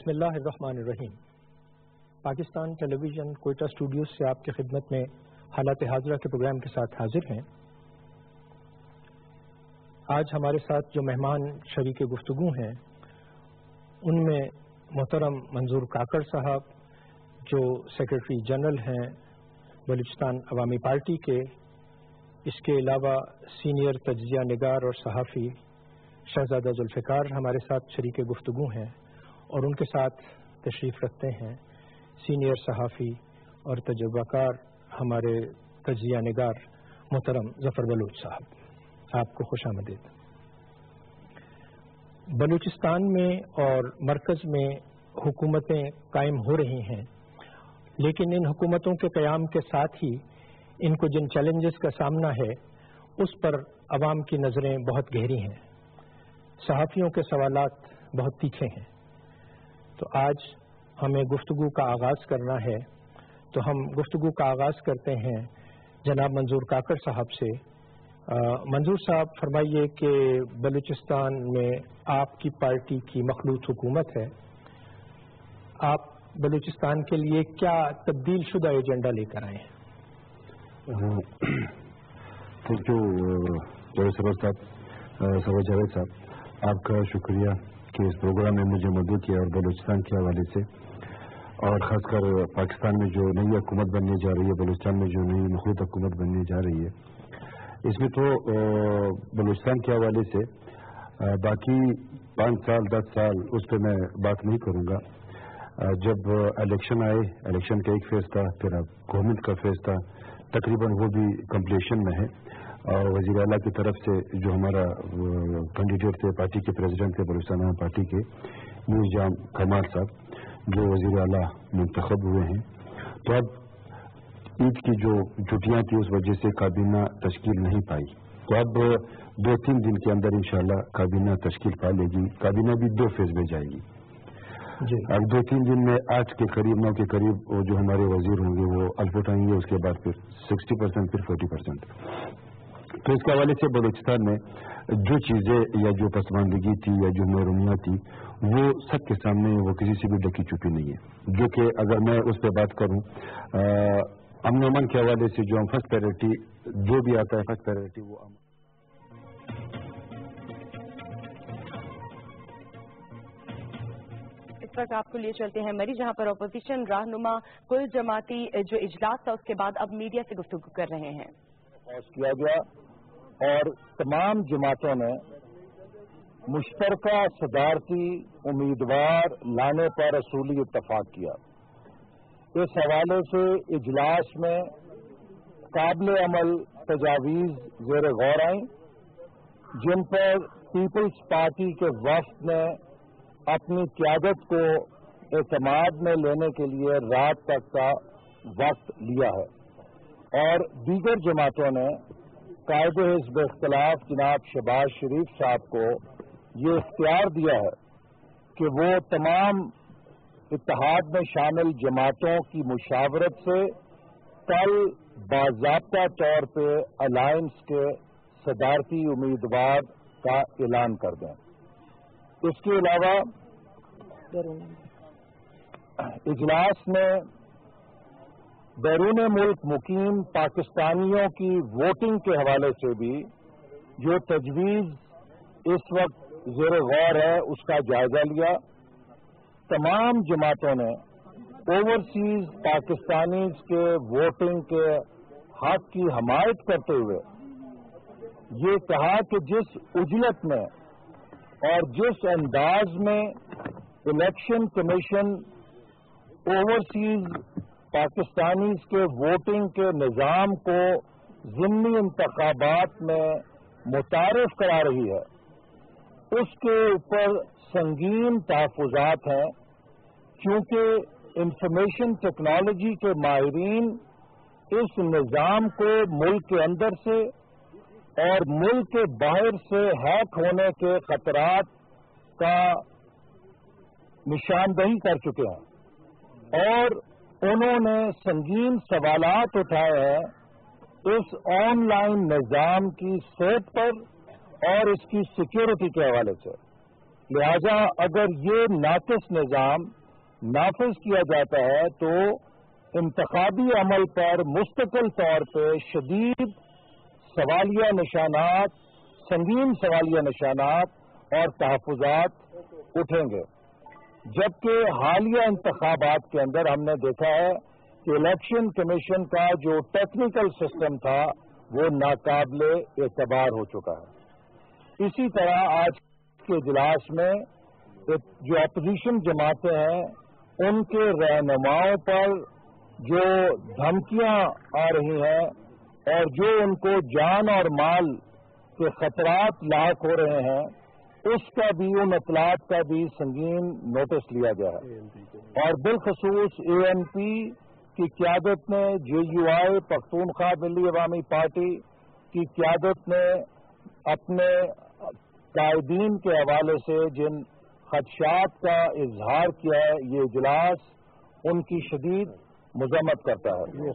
بسم اللہ الرحمن الرحیم۔ Pakistan television Quetta studios سے آپ کی خدمت میں حالات حاضرہ کے پروگرام کے ساتھ حاضر ہیں۔ آج ہمارے ساتھ جو مہمان شریک گفتگو ہیں، ان میں محترم منظور کاکڑ صاحب، جو سیکرٹری جنرل ہیں بلوچستان عوامی پارٹی کے، اس کے علاوہ سینئر تجزیہ نگار اور صحافی شہزادہ ذوالفقار ہمارے ساتھ شریک گفتگو ہیں۔ اور ان کے ساتھ تشریف رکھتے ہیں۔ سینئر صحافی اور تجربہ کار ہمارے تجزیہ نگار محترم ظفر بلوچ صاحب، آپ کو خوش آمدید۔ بلوچستان میں اور مرکز میں حکومتیں قائم ہو رہی ہیں، لیکن ان حکومتوں کے قیام کے ساتھ ہی ان کو جن چیلنجز کا سامنا ہے، اس پر عوام کی نظریں بہت گہری ہیں۔ صحافیوں کے سوالات بہت تیکھے ہیں۔ تو آج ہمیں گفتگو کا آغاز کرنا ہے۔ تو ہم گفتگو کا آغاز کرتے ہیں جناب منظور کاکڑ صاحب سے۔ منظور صاحب، فرمائیے کہ بلوچستان میں آپ کی پارٹی کی مخلوط حکومت ہے۔ آپ بلوچستان کے لیے کیا تبدیل شدہ ایجنڈا لے کر آئے ہیں؟ تھینک یو سرور صاحب جاوید صاحب، آپ کا شکریہ۔ کہ اس پروگرام میں مجھے مدعو کیا اور بلوچستان کے حوالے سے۔ اور خاص کر پاکستان میں جو نئی حکومت بننے جا رہی ہے، بلوچستان میں جو نئی مخلوط حکومت بننے جا رہی ہے، اس میں تو بلوچستان کے حوالے سے باقی پانچ سال، دس سال اس پہ میں بات نہیں کروں گا۔ جب الیکشن آئے، الیکشن کا ایک فیز تھا پھر اب گورنمنٹ کا فیز تھا تقریباً وہ بھی کمپلیشن میں ہے۔ وزیر اعلیٰ کی طرف سے جو ہمارا کینڈیڈیٹ تھے پارٹی کے پریزیڈنٹ تھے بلوچستان پارٹی کے نیوز جام کمال صاحب جو وزیر اعلیٰ منتخب ہوئے ہیں۔ تو اب عید کی جو چھٹیاں تھیں اس وجہ سے کابینہ تشکیل نہیں پائی۔ تو اب دو تین دن کے اندر انشاءاللہ کابینہ تشکیل پا لے گی۔ کابینہ بھی دو فیز میں جائے گی۔ جی۔ اب دو تین دن میں آٹھ کے قریب نو کے قریب جو ہمارے وزیر ہوں گے وہ الفٹ آئیں گے اس کے بعد پھر سکسٹی پرسینٹ پھر فورٹی پرسینٹ تو اس کے حوالے سے بلوچستان میں جو چیزیں یا جو پسماندگی تھی یا جو محرومیاں تھی وہ سب کے سامنے وہ کسی سے بھی ڈکی چکی نہیں ہے جو کہ اگر میں اس پہ بات کروں امن امن کے حوالے سے جو ہم فرسٹ پرائرٹی جو بھی آتا ہے فرسٹ پرائرٹی وہ اس وقت آپ کو لیے چلتے ہیں مری جہاں پر اپوزیشن رہنما کل جماعتی جو اجلاس تھا اس کے بعد اب میڈیا سے گفتگو کر رہے ہیں۔ کیا گیا۔ اور تمام جماعتوں نے مشترکہ صدارتی امیدوار لانے پر اصولی اتفاق کیا۔ اس حوالے سے اجلاس میں قابل عمل تجاویز زیر غور آئیں، جن پر پیپلز پارٹی کے وفد نے اپنی قیادت کو اعتماد میں لینے کے لیے رات تک کا وقت لیا ہے۔ اور دیگر جماعتوں نے قائد حزب اختلاف جناب شباز شریف صاحب کو یہ اختیار دیا ہے کہ وہ تمام اتحاد میں شامل جماعتوں کی مشاورت سے کل باضابطہ طور پہ الائنس کے صدارتی امیدوار کا اعلان کر دیں۔ اس کے علاوہ اجلاس میں بیرون ملک مقیم پاکستانیوں کی ووٹنگ کے حوالے سے بھی جو تجویز اس وقت زیر غور ہے، اس کا جائزہ لیا۔ تمام جماعتوں نے اوورسیز پاکستانیز کے ووٹنگ کے حق کی حمایت کرتے ہوئے یہ کہا کہ جس اجلت میں اور جس انداز میں الیکشن کمیشن اوورسیز پاکستانیز کے ووٹنگ کے نظام کو ضمنی انتخابات میں متعارف کرا رہی ہے۔ اس کے اوپر سنگین تحفظات ہیں، کیونکہ انفارمیشن ٹیکنالوجی کے ماہرین اس نظام کو ملک کے اندر سے اور ملک کے باہر سے ہیک ہونے کے خطرات کا نشاندہی کر چکے ہیں۔ اور انہوں نے سنگین سوالات اٹھائے ہیں اس آن لائن نظام کی صحت پر اور اس کی سیکیورٹی کے حوالے سے۔ لہذا اگر یہ ناقص نظام نافذ کیا جاتا ہے تو انتخابی عمل پر مستقل طور پہ شدید سوالیہ نشانات، سنگین سوالیہ نشانات اور تحفظات اٹھیں گے۔ جبکہ حالیہ انتخابات کے اندر ہم نے دیکھا ہے کہ الیکشن کمیشن کا جو ٹیکنیکل سسٹم تھا وہ ناقابل اعتبار ہو چکا ہے۔ اسی طرح آج کے اجلاس میں جو اپوزیشن جماعتیں ہیں، ان کے رہنماؤں پر جو دھمکیاں آ رہی ہیں اور جو ان کو جان اور مال کے خطرات لاحق ہو رہے ہیں اس کا بھی ان اطلاعات کا بھی سنگین نوٹس لیا گیا ہے۔ اور بالخصوص اے این پی کی قیادت نے جے یو آئی پختونخوا ملی عوامی پارٹی کی قیادت نے اپنے قائدین کے حوالے سے جن خدشات کا اظہار کیا ہے یہ اجلاس ان کی شدید مذمت کرتا ہے۔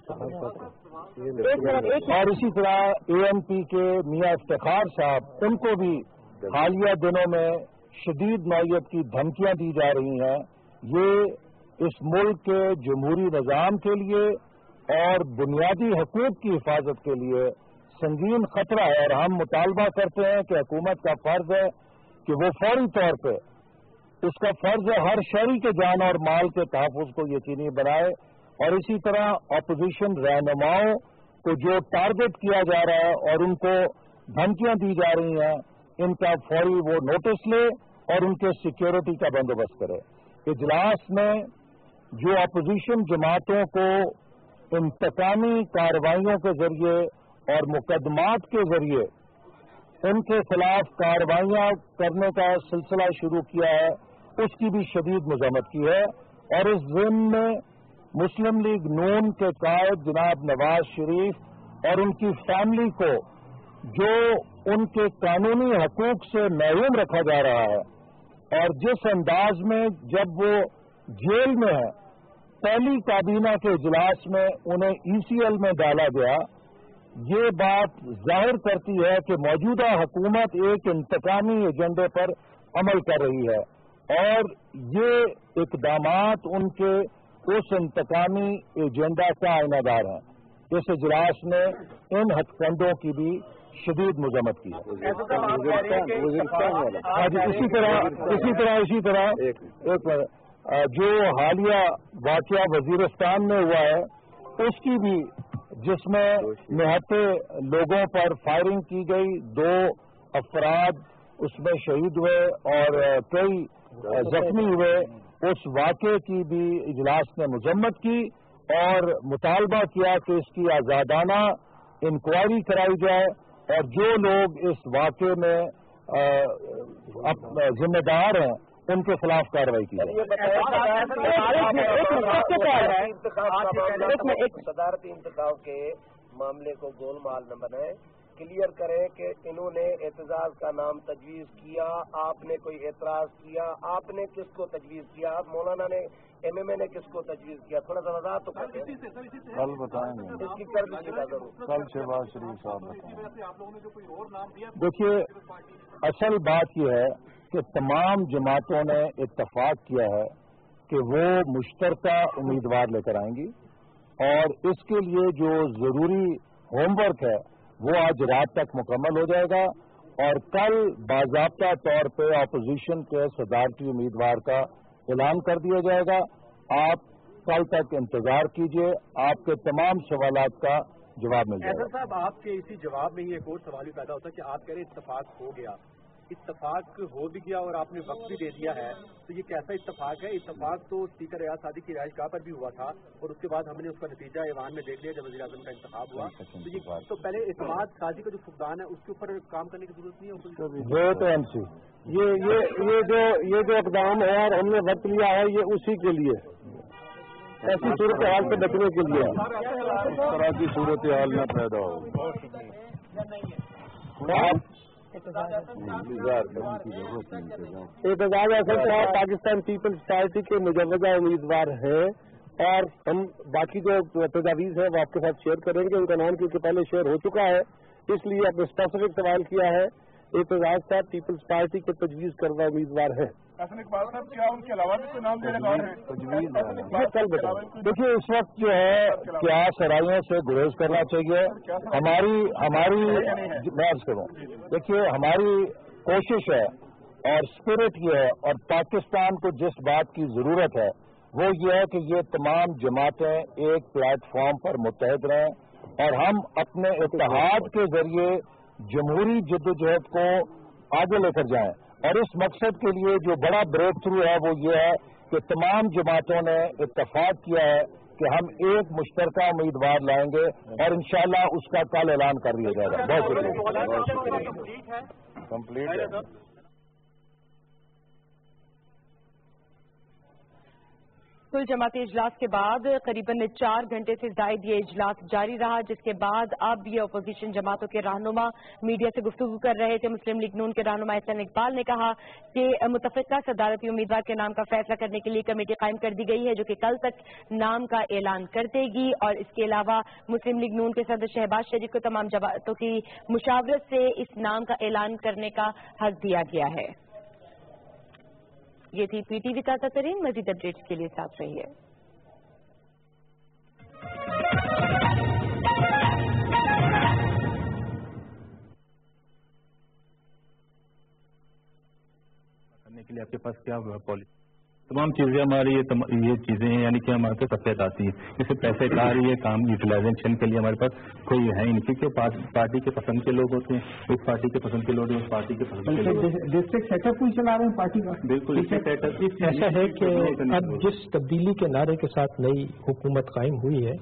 اور اسی طرح اے ایم پی کے میاں افتخار صاحب ان کو بھی حالیہ دنوں میں شدید نوعیت کی دھمکیاں دی جا رہی ہیں، یہ اس ملک کے جمہوری نظام کے لیے اور بنیادی حقوق کی حفاظت کے لیے سنگین خطرہ ہے۔ اور ہم مطالبہ کرتے ہیں کہ حکومت کا فرض ہے کہ وہ فوری طور پہ اس کا فرض ہر شہری کے جان اور مال کے تحفظ کو یقینی بنائے اور اسی طرح اپوزیشن رہنماؤں کو جو ٹارگٹ کیا جا رہا ہے اور ان کو دھمکیاں دی جا رہی ہیں ان کا فوری وہ نوٹس لے اور ان کے سیکیورٹی کا بندوبست کرے۔ اجلاس میں جو اپوزیشن جماعتوں کو انتقامی کارروائیوں کے ذریعے اور مقدمات کے ذریعے ان کے خلاف کاروائیاں کرنے کا سلسلہ شروع کیا ہے، اس کی بھی شدید مذمت کی ہے۔ اور اس ضمن میں مسلم لیگ نون کے قائد جناب نواز شریف اور ان کی فیملی کو جو ان کے قانونی حقوق سے محروم رکھا جا رہا ہے اور جس انداز میں جب وہ جیل میں ہے، پہلی کابینہ کے اجلاس میں انہیں ای سی ایل میں ڈالا گیا۔ یہ بات ظاہر کرتی ہے کہ موجودہ حکومت ایک انتقامی ایجنڈے پر عمل کر رہی ہے اور یہ اقدامات ان کے اس انتقامی ایجنڈا کا آئینہ دار ہیں۔ اس اجلاس نے ان ہتھ کنڈوں کی بھی شدید مذمت کی ہے۔ ہاں جی اسی طرح اسی طرح اسی طرح ایک جو حالیہ واقعہ وزیرستان میں ہوا ہے اس کی بھی جس میں نہتے لوگوں پر فائرنگ کی گئی دو افراد اس میں شہید ہوئے اور کئی زخمی ہوئے اس واقعے کی بھی اجلاس نے مذمت کی اور مطالبہ کیا کہ اس کی آزادانہ انکوائری کرائی جائے۔ اور جو لوگ اس واقعے میں ذمہ دار ہیں ان کے خلاف کاروائی کی صدارتی انتخاب کے معاملے کو گول مال نہ بنائے۔ کلیئر کریں کہ انہوں نے اعتزاز کا نام تجویز کیا آپ نے کوئی اعتراض کیا آپ نے کس کو تجویز کیا؟ مولانا نے ایم ایم اے نے کس کو تجویز کیا؟ تھوڑا سا وضاحت تو کل بتائیں گے۔ اس کی کر کل شہباز شریف صاحب دیکھیے اصل بات یہ ہے کہ تمام جماعتوں نے اتفاق کیا ہے کہ وہ مشترکہ امیدوار لے کر آئیں گی اور اس کے لیے جو ضروری ہوم ورک ہے وہ آج رات تک مکمل ہو جائے گا اور کل باضابطہ طور پہ اپوزیشن کے صدارتی امیدوار کا اعلان کر دیا جائے گا۔ آپ کل تک انتظار کیجیے آپ کے تمام سوالات کا جواب مل جائے گا۔ صاحب، آپ کے اسی جواب میں ہی ایک اور سوال بھی پیدا ہوتا ہے کہ آپ کہہ رہے اتفاق ہو گیا۔ اتفاق ہو بھی گیا اور آپ نے وقت بھی دے دیا ہے تو یہ کیسا اتفاق ہے؟ اتفاق تو اسپیکر ریاض شادی کی رہائش گاہ پر بھی ہوا تھا اور اس کے بعد ہم نے اس کا نتیجہ ایوان میں دیکھ لیا جب وزیر اعظم کا انتخاب ہوا۔ تو یہ تو پہلے اعتماد شادی کا جو فقدان ہے اس کے اوپر کام کرنے کی ضرورت نہیں ہے؟ تو ایم سی۔ یہ جو یہ جو اقدام ہے اور ہم نے وقت لیا ہے یہ اسی کے لیے۔ ایسی صورت حال سے بچنے کے لیے۔ اس طرح کی صورت حال نہ پیدا ہو۔ اعتزاز اصل صاحب پاکستان پیپلز پارٹی کے مجوزہ امیدوار ہیں۔ اور ہم باقی جو تجاویز ہیں وہ آپ کے ساتھ شیئر کریں گے۔ ان کا نام کیونکہ پہلے شیئر ہو چکا ہے۔ اس لیے آپ نے اسپیسیفک سوال کیا ہے۔ جی، دیکھیے اس وقت جو ہے کیا سرائیوں سے گریز کرنا چاہیے؟ ہماری ہماری جی، میں کروں۔ دیکھیے ہماری کوشش ہے اور اسپرٹ یہ ہے اور پاکستان کو جس بات کی ضرورت ہے وہ یہ ہے کہ یہ تمام جماعتیں ایک پلیٹ فارم پر متحد رہیں اور ہم اپنے اتحاد کے ذریعے جمہوری جدوجہد کو آگے لے کر جائیں۔ اور اس مقصد کے لیے جو بڑا بریک تھرو ہے وہ یہ ہے کہ تمام جماعتوں نے اتفاق کیا ہے کہ ہم ایک مشترکہ امیدوار لائیں گے اور انشاءاللہ اس کا کل اعلان کر دیا جائے گا۔ بہت شکریہ۔ کمپلیٹ ہے۔ کل جماعت اجلاس کے بعد قریباً چار گھنٹے سے زائد یہ اجلاس جاری رہا، جس کے بعد اب یہ اپوزیشن جماعتوں کے رہنما میڈیا سے گفتگو کر رہے تھے۔ مسلم لیگ نون کے رہنما احسن اقبال نے کہا کہ متفقہ صدارتی امیدوار کے نام کا فیصلہ کرنے کے لیے کمیٹی قائم کر دی گئی ہے، جو کہ کل تک نام کا اعلان کر دے گی۔ اور اس کے علاوہ مسلم لیگ نون کے صدر شہباز شریف کو تمام جماعتوں کی مشاورت سے اس نام کا اعلان کرنے کا حق دیا گیا ہے۔ یہ تھی پی ٹی وی تازہ ترین مزید اپڈیٹس کے لیے ساتھ رہیے۔ کے لیے آپ کے پاس کیا پالیسی تمام چیزیں ہماری یہ چیزیں ہیں یعنی کہ ہمارے پاس سفید آتی ہے جسے پیسے کھا رہی ہے کام یوٹیلائزیشن کے لیے ہمارے پاس کوئی ہے نہیں کیونکہ پارٹی کے پسند کے لوگ ہوتے ہیں۔ اس پارٹی کے پسند کے لوگ ہیں اس پارٹی کے پسند کے لوگ ڈسٹرکٹ سیٹ اپ چلا رہے ہیں پارٹی کا۔ بالکل ایسا ہے کہ اب جس تبدیلی کے نعرے کے ساتھ نئی حکومت قائم ہوئی ہے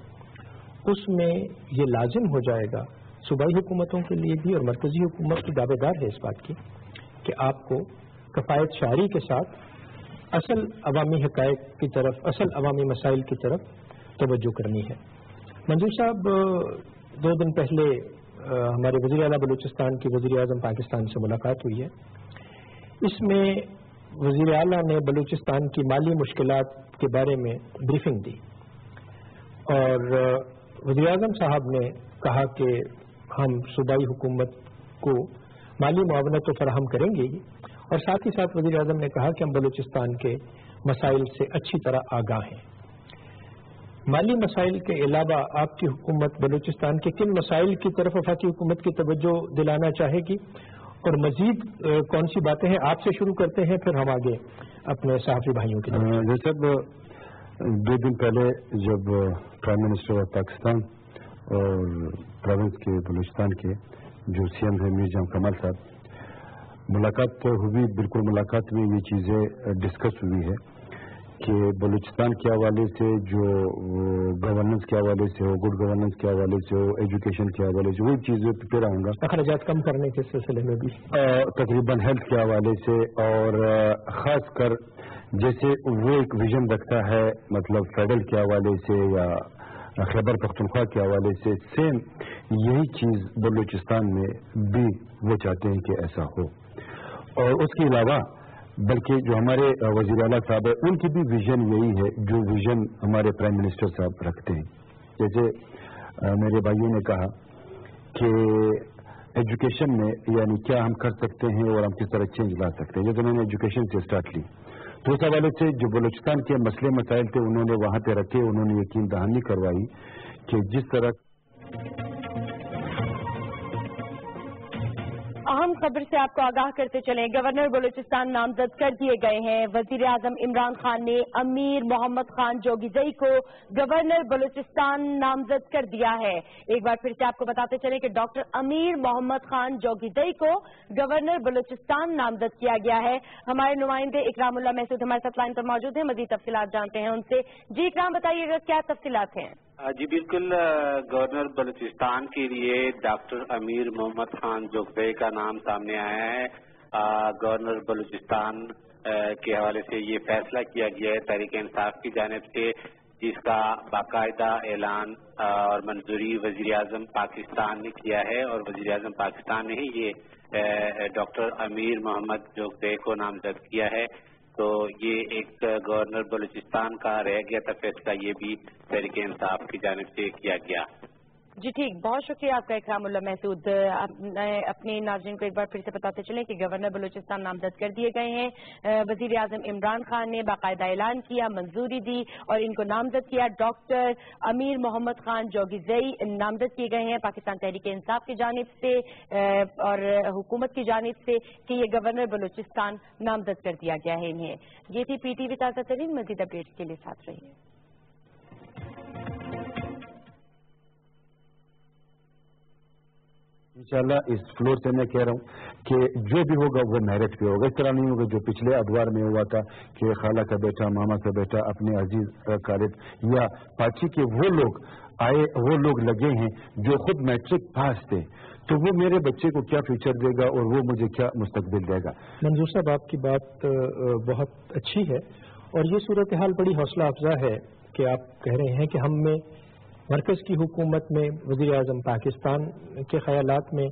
اس میں یہ لازم ہو جائے گا۔ صوبائی حکومتوں کے لیے بھی اور مرکزی حکومت کی دعوے دار ہے اس بات کی کہ آپ کو کفایت شاعری کے ساتھ اصل عوامی حقائق کی طرف، اصل عوامی مسائل کی طرف توجہ کرنی ہے۔ منظور صاحب، دو دن پہلے ہمارے وزیر اعلیٰ بلوچستان کی وزیر اعظم پاکستان سے ملاقات ہوئی ہے۔ اس میں وزیر اعلیٰ نے بلوچستان کی مالی مشکلات کے بارے میں بریفنگ دی۔ اور وزیر اعظم صاحب نے کہا کہ ہم صوبائی حکومت کو مالی معاونت تو فراہم کریں گے۔ اور ساتھ ہی ساتھ وزیر اعظم نے کہا کہ ہم بلوچستان کے مسائل سے اچھی طرح آگاہ ہیں۔ مالی مسائل کے علاوہ آپ کی حکومت بلوچستان کے کن مسائل کی طرف وفاقی حکومت کی توجہ دلانا چاہے گی؟ اور مزید کون سی باتیں ہیں؟ آپ سے شروع کرتے ہیں، پھر ہم آگے اپنے صحافی بھائیوں کی سب جی دو دن پہلے جب پرائم منسٹر آف پاکستان اور پروینس کے، بلوچستان کے جو سی ایم ہیں میر جام کمال صاحب ملاقات تو ہوئی بالکل ملاقات میں یہ چیزیں ڈسکس ہوئی ہے کہ بلوچستان کے حوالے سے جو گورننس کے حوالے سے ہو گڈ گورننس کے حوالے سے ہو ایجوکیشن کے حوالے سے وہ چیزیں پھر آؤں گا۔ اخراجات کم کرنے کے سلسلے میں بھی۔ تقریباً ہیلتھ کے حوالے سے اور خاص کر جیسے وہ ایک ویژن رکھتا ہے مطلب فیڈرل کے حوالے سے یا خیبر پختونخوا کے حوالے سے سیم یہی چیز بلوچستان میں بھی وہ چاہتے ہیں کہ ایسا ہو۔ اور اس کے علاوہ، بلکہ جو ہمارے وزیر اعلیٰ صاحب ہیں، ان کی بھی ویژن یہی ہے جو ویژن ہمارے پرائم منسٹر صاحب رکھتے ہیں۔ جیسے میرے بھائیوں نے کہا کہ ایجوکیشن میں یعنی کیا ہم کر سکتے ہیں اور ہم کس طرح چینج لا سکتے ہیں۔ جیسے انہوں میں نے ایجوکیشن سے اسٹارٹ لی۔ دوسرے والے سے جو بلوچستان کے مسئلے مسائل تھے، انہوں نے وہاں پہ رکھے، انہوں نے یقین دہانی کروائی کہ جس طرح اہم خبر سے آپ کو آگاہ کرتے چلیں۔ گورنر بلوچستان نامزد کر دیے گئے ہیں۔ وزیر اعظم عمران خان نے امیر محمد خان جوگیزئی کو گورنر بلوچستان نامزد کر دیا ہے۔ ایک بار پھر سے آپ کو بتاتے چلیں کہ ڈاکٹر امیر محمد خان جوگیزئی کو گورنر بلوچستان نامزد کیا گیا ہے۔ ہمارے نمائندے اکرام اللہ محسود ہمارے ساتھ لائن پر موجود ہیں۔ مزید تفصیلات جانتے ہیں ان سے۔ جی اکرام، بتائیے گا کیا تفصیلات ہیں؟ جی بالکل گورنر بلوچستان کے لیے ڈاکٹر امیر محمد خان جوگے کا نام سامنے آیا ہے۔ گورنر بلوچستان کے حوالے سے یہ فیصلہ کیا گیا ہے تحریک انصاف کی جانب سے، جس کا باقاعدہ اعلان اور منظوری وزیر اعظم پاکستان نے کیا ہے۔ اور وزیر اعظم پاکستان نے ہی یہ ڈاکٹر امیر محمد جوگے کو نامزد کیا ہے۔ تو یہ ایک گورنر بلوچستان کا رہ گیا تھا فیصلہ یہ بھی تحریک انصاف کی جانب سے کیا گیا۔ جی ٹھیک، بہت شکریہ آپ کا اکرام اللہ محسود۔ اپنے ناظرین کو ایک بار پھر سے بتاتے چلیں کہ گورنر بلوچستان نامزد کر دیے گئے ہیں۔ وزیر اعظم عمران خان نے باقاعدہ اعلان کیا، منظوری دی اور ان کو نامزد کیا۔ ڈاکٹر امیر محمد خان جوگیزئی نامزد کیے گئے ہیں پاکستان تحریک انصاف کی جانب سے اور حکومت کی جانب سے کہ یہ گورنر بلوچستان نامزد کر دیا گیا ہے انہیں۔ یہ تھی پی ٹی وی تازہ ترین مزید اپڈیٹ کے لیے ساتھ رہیے۔ انشاءاللہ اس فلور سے میں کہہ رہا ہوں کہ جو بھی ہوگا وہ میرٹ پہ ہوگا۔ اس طرح نہیں ہوگا جو پچھلے ادوار میں ہوا تھا کہ خالہ کا بیٹا، ماما کا بیٹا، اپنے عزیز کالد یا پارٹی کے وہ لوگ آئے، وہ لوگ لگے ہیں جو خود میٹرک پاس تھے۔ تو وہ میرے بچے کو کیا فیوچر دے گا اور وہ مجھے کیا مستقبل دے گا؟ منظور صاحب، آپ کی بات بہت اچھی ہے اور یہ صورتحال بڑی حوصلہ افزا ہے کہ آپ کہہ رہے ہیں کہ ہم میں مرکز کی حکومت میں وزیر اعظم پاکستان کے خیالات میں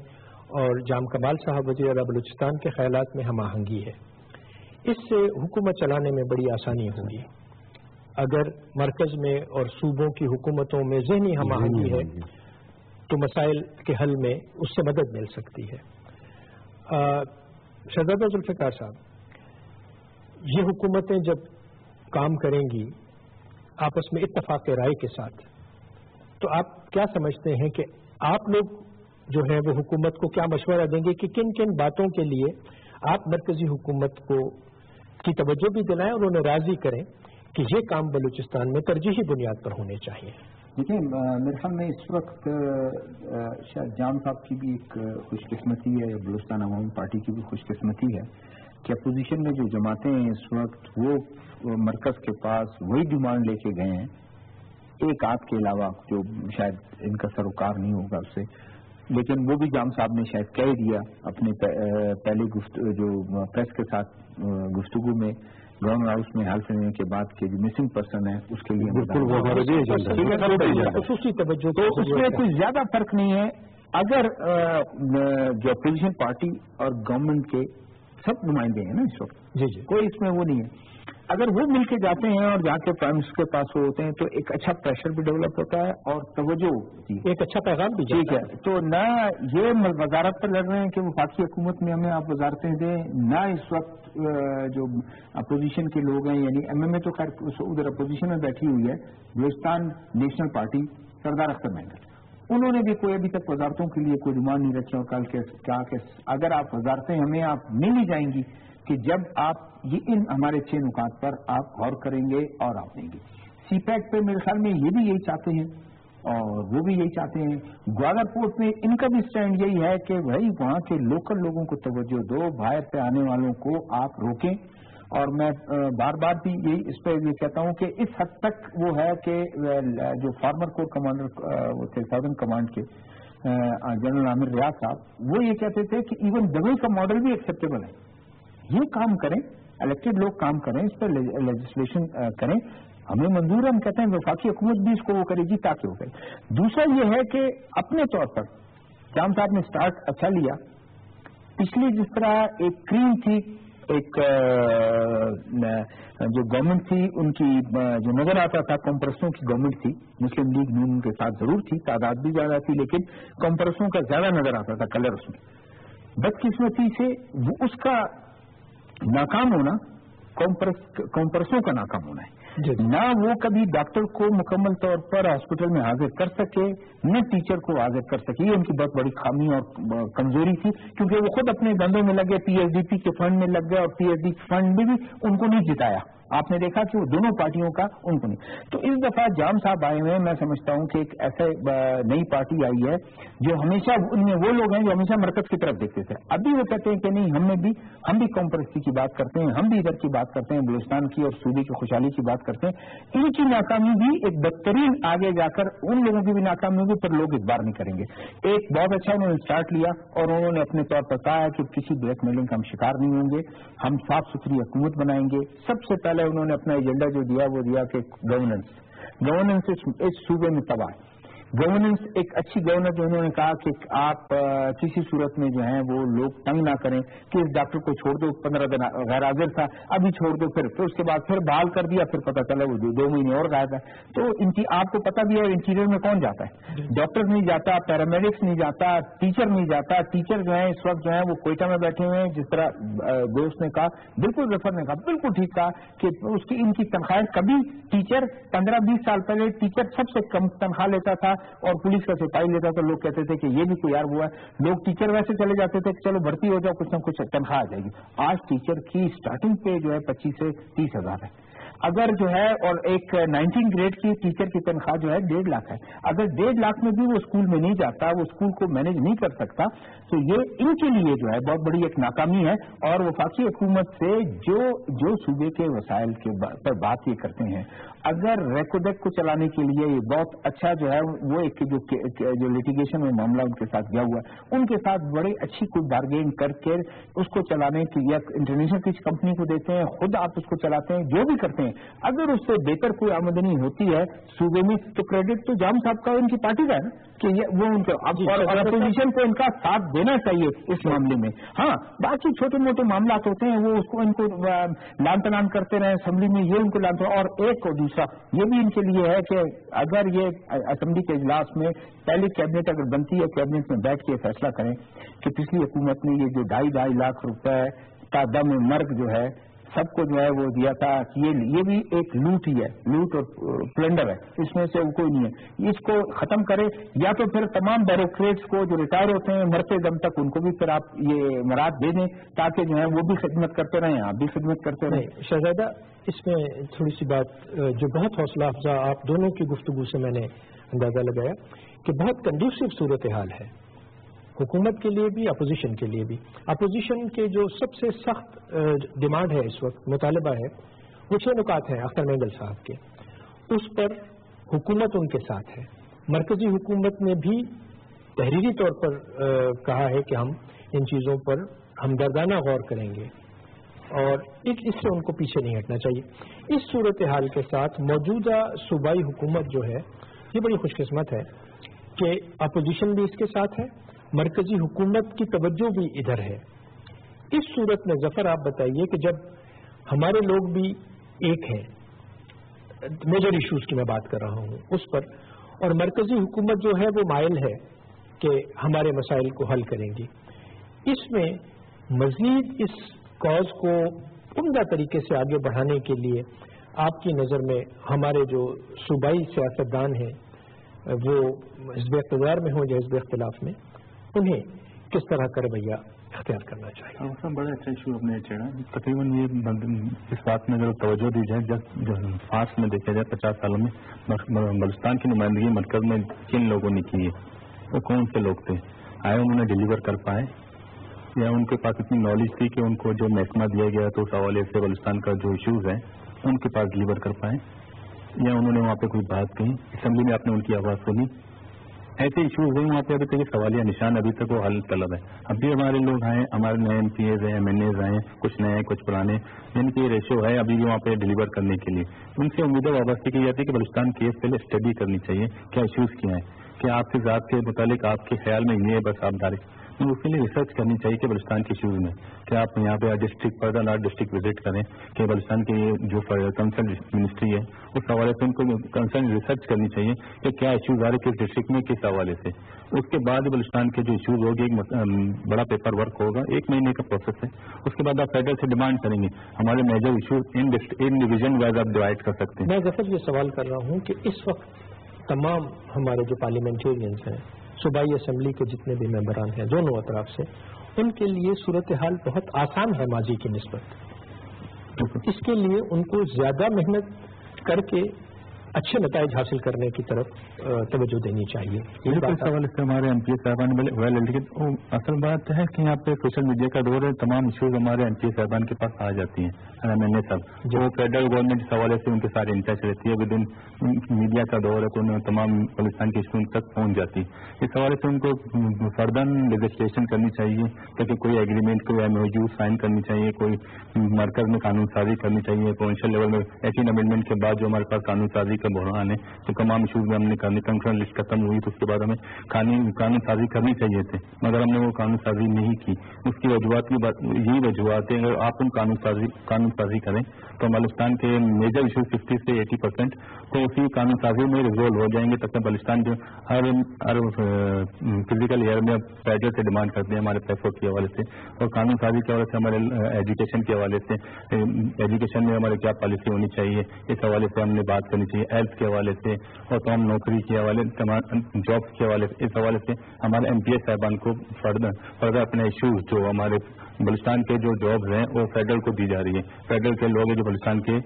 اور جام کمال صاحب وزیر اعظم بلوچستان کے خیالات میں ہم آہنگی ہے۔ اس سے حکومت چلانے میں بڑی آسانی ہوگی۔ اگر مرکز میں اور صوبوں کی حکومتوں میں ذہنی ہم آہنگی ہے، تو مسائل کے حل میں اس سے مدد مل سکتی ہے۔ شہزادہ ذوالفقار صاحب، یہ حکومتیں جب کام کریں گی، آپس میں اتفاق رائے کے ساتھ تو آپ کیا سمجھتے ہیں کہ آپ لوگ جو ہے وہ حکومت کو کیا مشورہ دیں گے کہ کن کن باتوں کے لیے آپ مرکزی حکومت کو کی توجہ بھی دلائیں اور انہیں راضی کریں کہ یہ کام بلوچستان میں ترجیحی بنیاد پر ہونے چاہیے؟ دیکھیں میرے خیال میں اس وقت شاید جام صاحب کی بھی ایک خوش قسمتی ہے، بلوچستان عوامی پارٹی کی بھی خوش قسمتی ہے کہ اپوزیشن میں جو جماعتیں ہیں اس وقت وہ مرکز کے پاس وہی ڈیمانڈ لے کے گئے ہیں ایک آدھ کے علاوہ جو شاید ان کا سروکار نہیں ہوگا اس سے لیکن وہ بھی جام صاحب نے شاید کہہ دیا اپنے پہلے جو پریس کے ساتھ گفتگو میں گورنر ہاؤس میں حال سے کے بعد کے جو مسنگ پرسن ہے اس کے لیے تو اس میں کوئی زیادہ فرق نہیں ہے۔ اگر جو اپوزیشن پارٹی اور گورنمنٹ کے سب نمائندے ہیں نا اس وقت جی جی۔ کوئی اس میں وہ نہیں ہے۔ اگر وہ مل کے جاتے ہیں اور جا کے پرائم منسٹر کے پاس وہ ہوتے ہیں تو ایک اچھا پریشر بھی ڈیولپ ہوتا ہے اور توجہ ایک اچھا پیغام بھی ٹھیک ہے۔ تو نہ یہ وزارت پر لڑ رہے ہیں کہ وہ باقی حکومت میں ہمیں آپ وزارتیں دیں نہ اس وقت جو اپوزیشن کے لوگ ہیں یعنی ایم ایم اے تو خیر ادھر اپوزیشن میں بیٹھی ہوئی ہے بلوچستان نیشنل پارٹی سردار اختر مہنگل انہوں نے بھی کوئی ابھی تک وزارتوں کے لیے کوئی ڈیمانڈ نہیں رکھی اور کل کہا کہ اگر آپ وزارتیں ہمیں آپ مل ہی جائیں گی کہ جب آپ یہ ان ہمارے چھ نکات پر آپ غور کریں گے اور آپ دیں گے۔ سی پیک پہ میرے خیال میں یہ بھی یہی چاہتے ہیں اور وہ بھی یہی چاہتے ہیں۔ گوالر پورٹ میں ان کا بھی اسٹینڈ یہی ہے کہ بھائی وہاں کے لوکل لوگوں کو توجہ دو، باہر سے آنے والوں کو آپ روکیں۔ اور میں بار بار بھی یہی اس پہ یہ کہتا ہوں کہ اس حد تک وہ ہے کہ جو فارمر کور کمانڈر وہ تھے، ساؤدرن کمانڈ کے جنرل عامر ریاض صاحب، وہ یہ کہتے تھے کہ ایون دبئی کا ماڈل بھی ایکسیپٹیبل ہے۔ یہ کام کریں الیکٹڈ لوگ کام کریں، اس پر لیجسلیشن کریں۔ ہمیں منظور ہم کہتے ہیں وفاقی حکومت بھی اس کو وہ کرے گی تاکہ وہ کرے۔ دوسرا یہ ہے کہ اپنے طور پر جام صاحب نے اسٹارٹ اچھا لیا۔ پچھلی جس طرح ایک کریم تھی، ایک جو گورنمنٹ تھی، ان کی جو نظر آتا تھا کمپرسوں کی گورنمنٹ تھی۔ مسلم لیگ نون کے ساتھ ضرور تھی، تعداد بھی زیادہ تھی، لیکن کمپرسوں کا زیادہ نظر آتا تھا کلر اس میں۔ بدقسمتی سے اس کا ناکام ہونا کمپرسوں کا ناکام ہونا ہے۔ جی۔ نہ وہ کبھی ڈاکٹر کو مکمل طور پر ہاسپٹل میں حاضر کر سکے نہ ٹیچر کو حاضر کر سکے۔ یہ ان کی بہت بڑی خامی اور کمزوری تھی کیونکہ وہ خود اپنے گندوں میں لگ گئے پی ایچ ڈی پی کے فنڈ میں لگ گئے اور پی ایچ ڈی فنڈ میں بھی ان کو نہیں جتایا۔ آپ نے دیکھا کہ وہ دونوں پارٹیوں کا ان کو نہیں۔ تو اس دفعہ جام صاحب آئے ہوئے میں سمجھتا ہوں کہ ایک ایسے نئی پارٹی آئی ہے جو ہمیشہ ان میں وہ لوگ ہیں جو ہمیشہ مرکز کی طرف دیکھتے تھے۔ ابھی وہ کہتے ہیں کہ نہیں، ہم نے بھی، ہم بھی کمپرستی کی بات کرتے ہیں، ہم بھی ادھر کی بات کرتے ہیں، بلوچستان کی اور صوبے کی خوشحالی کی بات کرتے ہیں۔ ان کی ناکامی بھی ایک بدترین آگے جا کر ان لوگوں کی بھی ناکامی ہوگی، پر لوگ اس بار نہیں کریں گے۔ ایک بہت اچھا انہوں نے اسٹارٹ لیا اور انہوں نے اپنے طور پر کہا کہ کسی بلیک میلنگ کا ہم شکار نہیں ہوں گے۔ ہم صاف ستھری حکومت بنائیں گے۔ سب سے پہلے انہوں نے اپنا ایجنڈا جو دیا وہ دیا کہ گورننس گورننس اس صوبے میں تباہ گورننس ایک اچھی گورننس انہوں نے کہا کہ آپ کسی صورت میں جو ہے وہ لوگ تنگ نہ کریں کہ اس ڈاکٹر کو چھوڑ دو پندرہ دن غیر حاضر تھا ابھی چھوڑ دو پھر۔ پھر اس کے بعد پھر بحال کر دیا پھر پتہ چلا وہ دو مہینے اور غائب ہے۔ تو ان کی آپ کو پتہ بھی ہے انٹیریئر میں کون جاتا ہے۔ ڈاکٹر نہیں جاتا پیرامیڈکس نہیں جاتا ٹیچر نہیں جاتا۔ ٹیچر جو ہے اس وقت جو ہے وہ کوئٹہ میں بیٹھے ہوئے ہیں جس طرح دوست نے کہا بالکل ظفر نے کہا بالکل ٹھیک کہا کہ اس کی ان کی تنخواہیں کبھی ٹیچر پندرہ بیس سال پہلے ٹیچر سب سے کم تنخواہ لیتا تھا۔ اور پولیس کا سپاہی لیتا تھا لوگ کہتے تھے کہ یہ بھی کوئی یار ہوا ہے۔ لوگ ٹیچر ویسے چلے جاتے تھے کہ چلو بھرتی ہو جاؤ، کچھ نہ کچھ تنخواہ آ جائے گی۔ آج ٹیچر کی اسٹارٹنگ پہ جو ہے پچیس سے تیس ہزار ہے۔ اگر جو ہے، اور ایک نائنٹین گریڈ کی ٹیچر کی تنخواہ جو ہے ڈیڑھ لاکھ ہے۔ اگر ڈیڑھ لاکھ میں بھی وہ اسکول میں نہیں جاتا، وہ اسکول کو مینج نہیں کر سکتا، تو یہ ان کے لیے جو ہے بہت بڑی ایک ناکامی ہے۔ اور وفاقی حکومت سے جو جو صوبے کے وسائل کے پر بات یہ کرتے ہیں اگر ریکوڈیک کو چلانے کے لیے یہ بہت اچھا جو ہے وہ ایک جو جو لٹیگیشن میں معاملہ ان کے ساتھ گیا ہوا ہے، ان کے ساتھ بڑی اچھی کوئی بارگین کر کے اس کو چلانے کی یا انٹرنیشنل کسی کمپنی کو دیتے ہیں، خود آپ اس کو چلاتے ہیں، جو بھی کرتے ہیں۔ اگر اس سے بہتر کوئی آمدنی ہوتی ہے صوبے میں تو کریڈٹ تو جام صاحب کا ان کی پارٹی کا ہے نا۔ کہ وہ ان کا اپوزیشن کو ان کا ساتھ دینا چاہیے اس معاملے میں۔ ہاں باقی چھوٹے موٹے معاملات ہوتے ہیں وہ اس کو ان کو لان تلان کرتے رہے اسمبلی میں یہ ان کو لانتے اور ایک اور دوسرا یہ بھی ان کے لیے ہے کہ اگر یہ اسمبلی کے اجلاس میں پہلی کیبنٹ اگر بنتی ہے کیبنٹ میں بیٹھ کے فیصلہ کریں کہ پچھلی حکومت نے یہ جو ڈھائی ڈھائی لاکھ روپے کا دم مرگ جو ہے سب کو جو ہے وہ دیا تھا یہ بھی ایک لوٹ ہی ہے، لوٹ اور پلنڈر ہے، اس میں سے وہ کوئی نہیں ہے۔ اس کو ختم کرے، یا تو پھر تمام بیوروکریٹس کو جو ریٹائر ہوتے ہیں، مرتے دم تک ان کو بھی پھر آپ یہ مراد دے دیں، تاکہ جو ہے وہ بھی خدمت کرتے رہیں، آپ بھی خدمت کرتے رہیں۔ شہزادہ، اس میں تھوڑی سی بات، جو بہت حوصلہ افزا آپ دونوں کی گفتگو سے میں نے اندازہ لگایا کہ بہت کنڈیوسو صورتحال ہے۔ حکومت کے لیے بھی اپوزیشن کے لیے بھی۔ اپوزیشن کے جو سب سے سخت ڈیمانڈ ہے اس وقت، مطالبہ ہے وہ چھ نکات ہیں اختر مینگل صاحب کے۔ اس پر حکومت ان کے ساتھ ہے۔ مرکزی حکومت نے بھی تحریری طور پر کہا ہے کہ ہم ان چیزوں پر ہم دردانہ غور کریں گے۔ اور اس سے ان کو پیچھے نہیں ہٹنا چاہیے۔ اس صورتحال کے ساتھ موجودہ صوبائی حکومت جو ہے، یہ بڑی خوش قسمت ہے کہ اپوزیشن بھی اس کے ساتھ ہے۔ مرکزی حکومت کی توجہ بھی ادھر ہے۔ اس صورت میں ظفر، آپ بتائیے کہ جب ہمارے لوگ بھی ایک ہیں میجر ایشوز کی میں بات کر رہا ہوں اس پر، اور مرکزی حکومت جو ہے وہ مائل ہے کہ ہمارے مسائل کو حل کریں گی۔ اس میں مزید اس کاز کو عمدہ طریقے سے آگے بڑھانے کے لیے آپ کی نظر میں ہمارے جو صوبائی سیاستدان ہیں، وہ حزب اقتدار میں ہوں یا حزب اختلاف میں؟ انہیں کس طرح کا رویہ اختیار کرنا چاہیے؟ ہاں، بڑا اچھا ایشو اپنے چھیڑا۔ تقریباً یہ اس بات میں اگر توجہ دی جائے، جب فاسٹ میں دیکھا جائے پچاس سالوں میں بلوچستان کی نمائندگی مرکز میں کن لوگوں نے کی ہے؟ وہ کون سے لوگ تھے؟ آئے انہوں نے ڈلیور کر پائے؟ یا ان کے پاس اتنی نالج تھی کہ ان کو جو محکمہ دیا گیا تو اس حوالے سے بلوچستان کا جو ایشوز ہیں، ان کے پاس ڈلیور کر پائے؟ یا انہوں نے وہاں پہ کوئی بات کہی؟ اسمبلی میں آپ نے ان کی آواز سنی؟ ایسے ایشوز نہیں وہاں پہ ابھی تک سوالیہ نشان ابھی تک وہ حل طلب ہے۔ اب بھی ہمارے لوگ آئے ہمارے نئے ایم پی ایز ہیں ایم این ایز آئے کچھ نئے کچھ پرانے۔ جن کی ریشو ہے ابھی بھی وہاں پہ ڈلیور کرنے کے لیے۔ ان سے امیدیں وابستہ کی جاتی ہے کہ بلوچستان کیس پہلے اسٹڈی کرنی چاہیے۔ کیا ایشوز کیا ہیں؟ کیا آپ کے ذات کے متعلق آپ کے خیال میں یہ بس آپ ڈائریکٹ اس کے لیے ریسرچ کرنی چاہیے کہ بلوچستان کے ایشوز میں کہ آپ یہاں پہ district further not district visit کریں کہ بلوچستان کی جو کنسرن منسٹری ہے، اس حوالے سے ان کو کنسرن ریسرچ کرنی چاہیے کہ کیا ایشوز آ رہے، کس ڈسٹرکٹ میں، کس حوالے سے۔ اس کے بعد بلوچستان کے جو ایشوز ہوگی، ایک بڑا پیپر ورک ہوگا، ایک مہینے کا پروسیس ہے۔ اس کے بعد آپ فیڈرل سے ڈیمانڈ کریں گے۔ ہمارے میجر ایشوز ان ڈویژن وائز آپ ڈیوائڈ کر سکتے ہیں۔ میں ظفر یہ سوال کر رہا ہوں کہ اس وقت تمام ہمارے جو پارلیمنٹرینس ہیں صوبائی اسمبلی کے جتنے بھی ممبران ہیں، دونوں اطراف سے، ان کے لیے صورتحال بہت آسان ہے ماضی کی نسبت۔ اس کے لیے ان کو زیادہ محنت کر کے اچھے نتائج حاصل کرنے کی طرف توجہ دینی چاہیے۔ اس حوالے سے ہمارے ایم پی صاحبان اصل بات ہے کہ یہاں پہ سوشل میڈیا کا دور ہے تمام ایشوز ہمارے ایم پی صاحبان کے پاس آ جاتی ہیں۔ ایم این اے صاحب جو فیڈرل گورنمنٹ اس حوالے سے ان کے سارے انٹچ رہتی ہے ود ان میڈیا کا دور ہے تو انہیں تمام پاکستان کے ایشو تک پہنچ جاتی اس حوالے سے ان کو فردن رجسٹریشن کرنی چاہیے تاکہ کوئی ایگریمنٹ کوئی ایم او یو سائن کرنی چاہیے کوئی مرکز میں قانون سازی کرنی چاہیے پروینشل لیول میں ایٹین امینڈمنٹ کے بعد جو ہمارے پاس قانون سازی کا بحران ہے تو تمام ایشوز میں ہم نے کنکشن لسٹ ختم ہوئی تو اس کے بعد ہمیں قانون سازی کرنی چاہیے تھے۔ مگر ہم نے وہ قانون سازی نہیں کی۔ اس کی وجوہات یہی وجوہات ہیں، اگر آپ ان قانون سازی قانون سازی کریں تو بلوچستان کے میجر ایشوز ففٹی سے ایٹی پرسینٹ تو اسی قانون سازی میں ریزولو ہو جائیں گے، تب تک بلوچستان جو ہر ہر فزیکل ایئر میں پیڈل سے ڈیمانڈ کرتے ہیں، ہمارے پیسوں کے حوالے سے اور قانون سازی کے حوالے سے ہمارے ایجوکیشن کے حوالے سے ایجوکیشن میں ہمارے کیا پالیسی ہونی چاہیے، اس حوالے سے ہم نے بات کرنی چاہیے۔ ہیلتھ کے حوالے سے اور تمام نوکری کے حوالے جاب کے حوالے سے، اس حوالے سے ہمارے ایم پی اے صاحبان کو فردر اپنے ایشوز جو ہمارے بلوچستان کے جو جابز ہیں وہ فیڈرل کو دی جا رہی ہے فیڈرل کے لوگ جو بلوچستان کے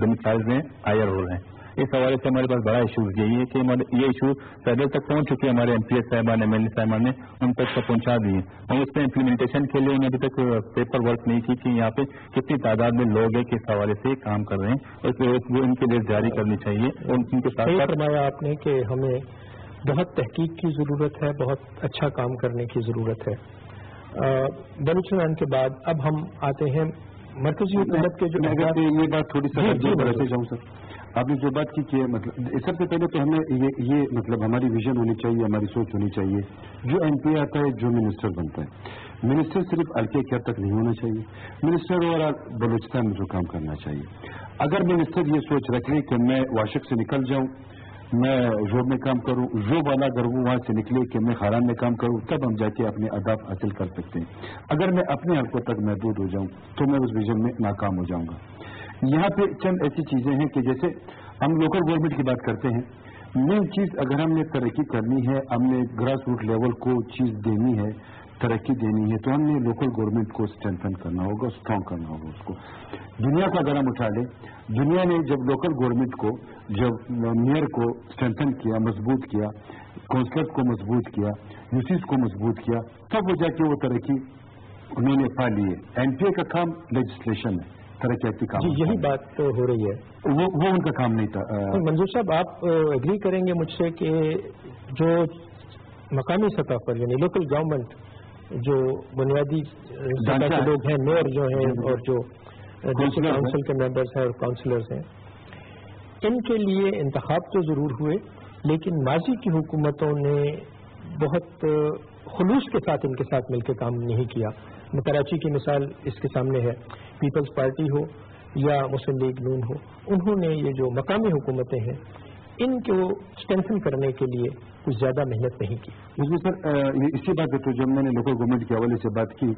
ڈومسائل میں آئر ہو رہے ہیں۔ اس حوالے سے ہمارے پاس بڑا ایشوز یہ ہے کہ یہ ایشو پہلے تک پہنچ چکے ہمارے ایم پی ایس صاحبان ایم ایل اے صاحبان نے ان تک پہنچا دیے اور اس میں امپلیمنٹیشن کے لیے ابھی تک پیپر ورک نہیں کی کہ یہاں پہ کتنی تعداد میں لوگ ہیں کس حوالے سے کام کر رہے ہیں۔ اس لیے ان کے لیے جاری کرنی چاہیے ان کے ساتھ فرمایا آپ نے کہ ہمیں بہت تحقیق کی ضرورت ہے بہت اچھا کام کرنے کی ضرورت ہے۔ بلوچستان کے بعد اب ہم آتے ہیں مرکزی حکومت کے جو یہ بات تھوڑی سا آپ نے جو بات کی کہ مطلب سب سے پہلے تو ہمیں یہ یہ مطلب ہماری ویژن ہونی چاہیے، ہماری سوچ ہونی چاہیے۔ جو ایم پی آتا ہے، جو منسٹر بنتا ہے۔ منسٹر صرف ہلکے کیا تک نہیں ہونا چاہیے۔ منسٹر اور بلوچستان میں جو کام کرنا چاہیے۔ اگر منسٹر یہ سوچ رکھ لے کہ میں واشک سے نکل جاؤں، میں روب میں کام کروں، جو والا اگر وہ وہاں سے نکلے کہ میں خاران میں کام کروں، تب ہم جا کے اپنے اداب حاصل کر سکتے ہیں۔ اگر میں اپنے حلقوں تک محدود ہو جاؤں، تو میں اس ویژن میں ناکام ہو جاؤں گا۔ یہاں پہ چند ایسی چیزیں ہیں کہ جیسے ہم لوکل گورنمنٹ کی بات کرتے ہیں مین چیز اگر ہم نے ترقی کرنی ہے، ہم نے گراس روٹ لیول کو چیز دینی ہے، ترقی دینی ہے، تو ہم نے لوکل گورنمنٹ کو اسٹرینتھن کرنا ہوگا اسٹرانگ کرنا ہوگا اس کو۔ دنیا کو اگر ہم اٹھا لیں، دنیا نے جب لوکل گورنمنٹ کو، جب میئر کو اسٹرینتھن کیا، مضبوط کیا کونسلر کو مضبوط کیا یوسیز کو مضبوط کیا، تب وہ جا کے وہ ترقی انہوں نے پا لی ہے۔ ایم پی اے کا کام لیجسلیشن ہے۔ ترقیاتی کام جی، یہی بات تو ہو رہی ہے۔ وہ ان کا کام نہیں تھا منظور صاحب آپ اگری کریں گے مجھ سے کہ جو مقامی سطح پر یعنی لوکل گورنمنٹ جو بنیادی کے لوگ ہیں میئر جو ہیں جی، جی، اور جو کاؤنسل کے ممبرس ہیں اور کاؤنسلرز ہیں ان کے لیے انتخاب تو ضرور ہوئے لیکن ماضی کی حکومتوں نے بہت خلوص کے ساتھ ان کے ساتھ مل کے کام نہیں کیا۔ کراچی کی مثال اس کے سامنے ہے۔ پیپلز پارٹی ہو یا مسلم لیگ نون ہو، انہوں نے یہ جو مقامی حکومتیں ہیں، ان کو اسٹینسل کرنے کے لیے کچھ زیادہ محنت نہیں کی۔ سر اسی بات پہ جب میں نے لوکل گورنمنٹ کے حوالے سے بات کی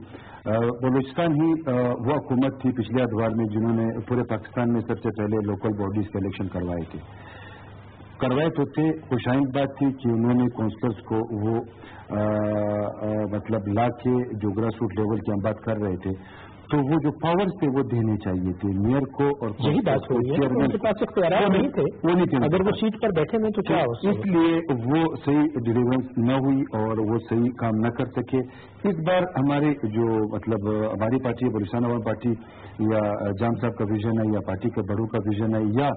بلوچستان ہی وہ حکومت تھی پچھلے ادوار میں جنہوں نے پورے پاکستان میں سب سے پہلے لوکل باڈیز کے الیکشن کروائے تھے۔ کروائے تو تھے خوشائند بات تھی کہ انہوں نے کونسلرس کو وہ مطلب لا کے جو گراس روٹ لیول کی ہم بات کر رہے تھے تو وہ جو پاور تھے وہ دینے چاہیے تھے میئر کو اور یہی بات ہو رہی ہے ان کے پاس اختیارات نہیں تھے۔ وہ نہیں تھے۔ اگر وہ سیٹ پر بیٹھے ہوئے تو کیا اس لیے وہ صحیح ڈیلیورنس نہ ہوئی اور وہ صحیح کام نہ کر سکے۔ اس بار ہمارے جو مطلب ہماری پارٹی بلوچستان عوام پارٹی یا جام صاحب کا ویژن ہے یا پارٹی کے بڑوں کا ویژن ہے یا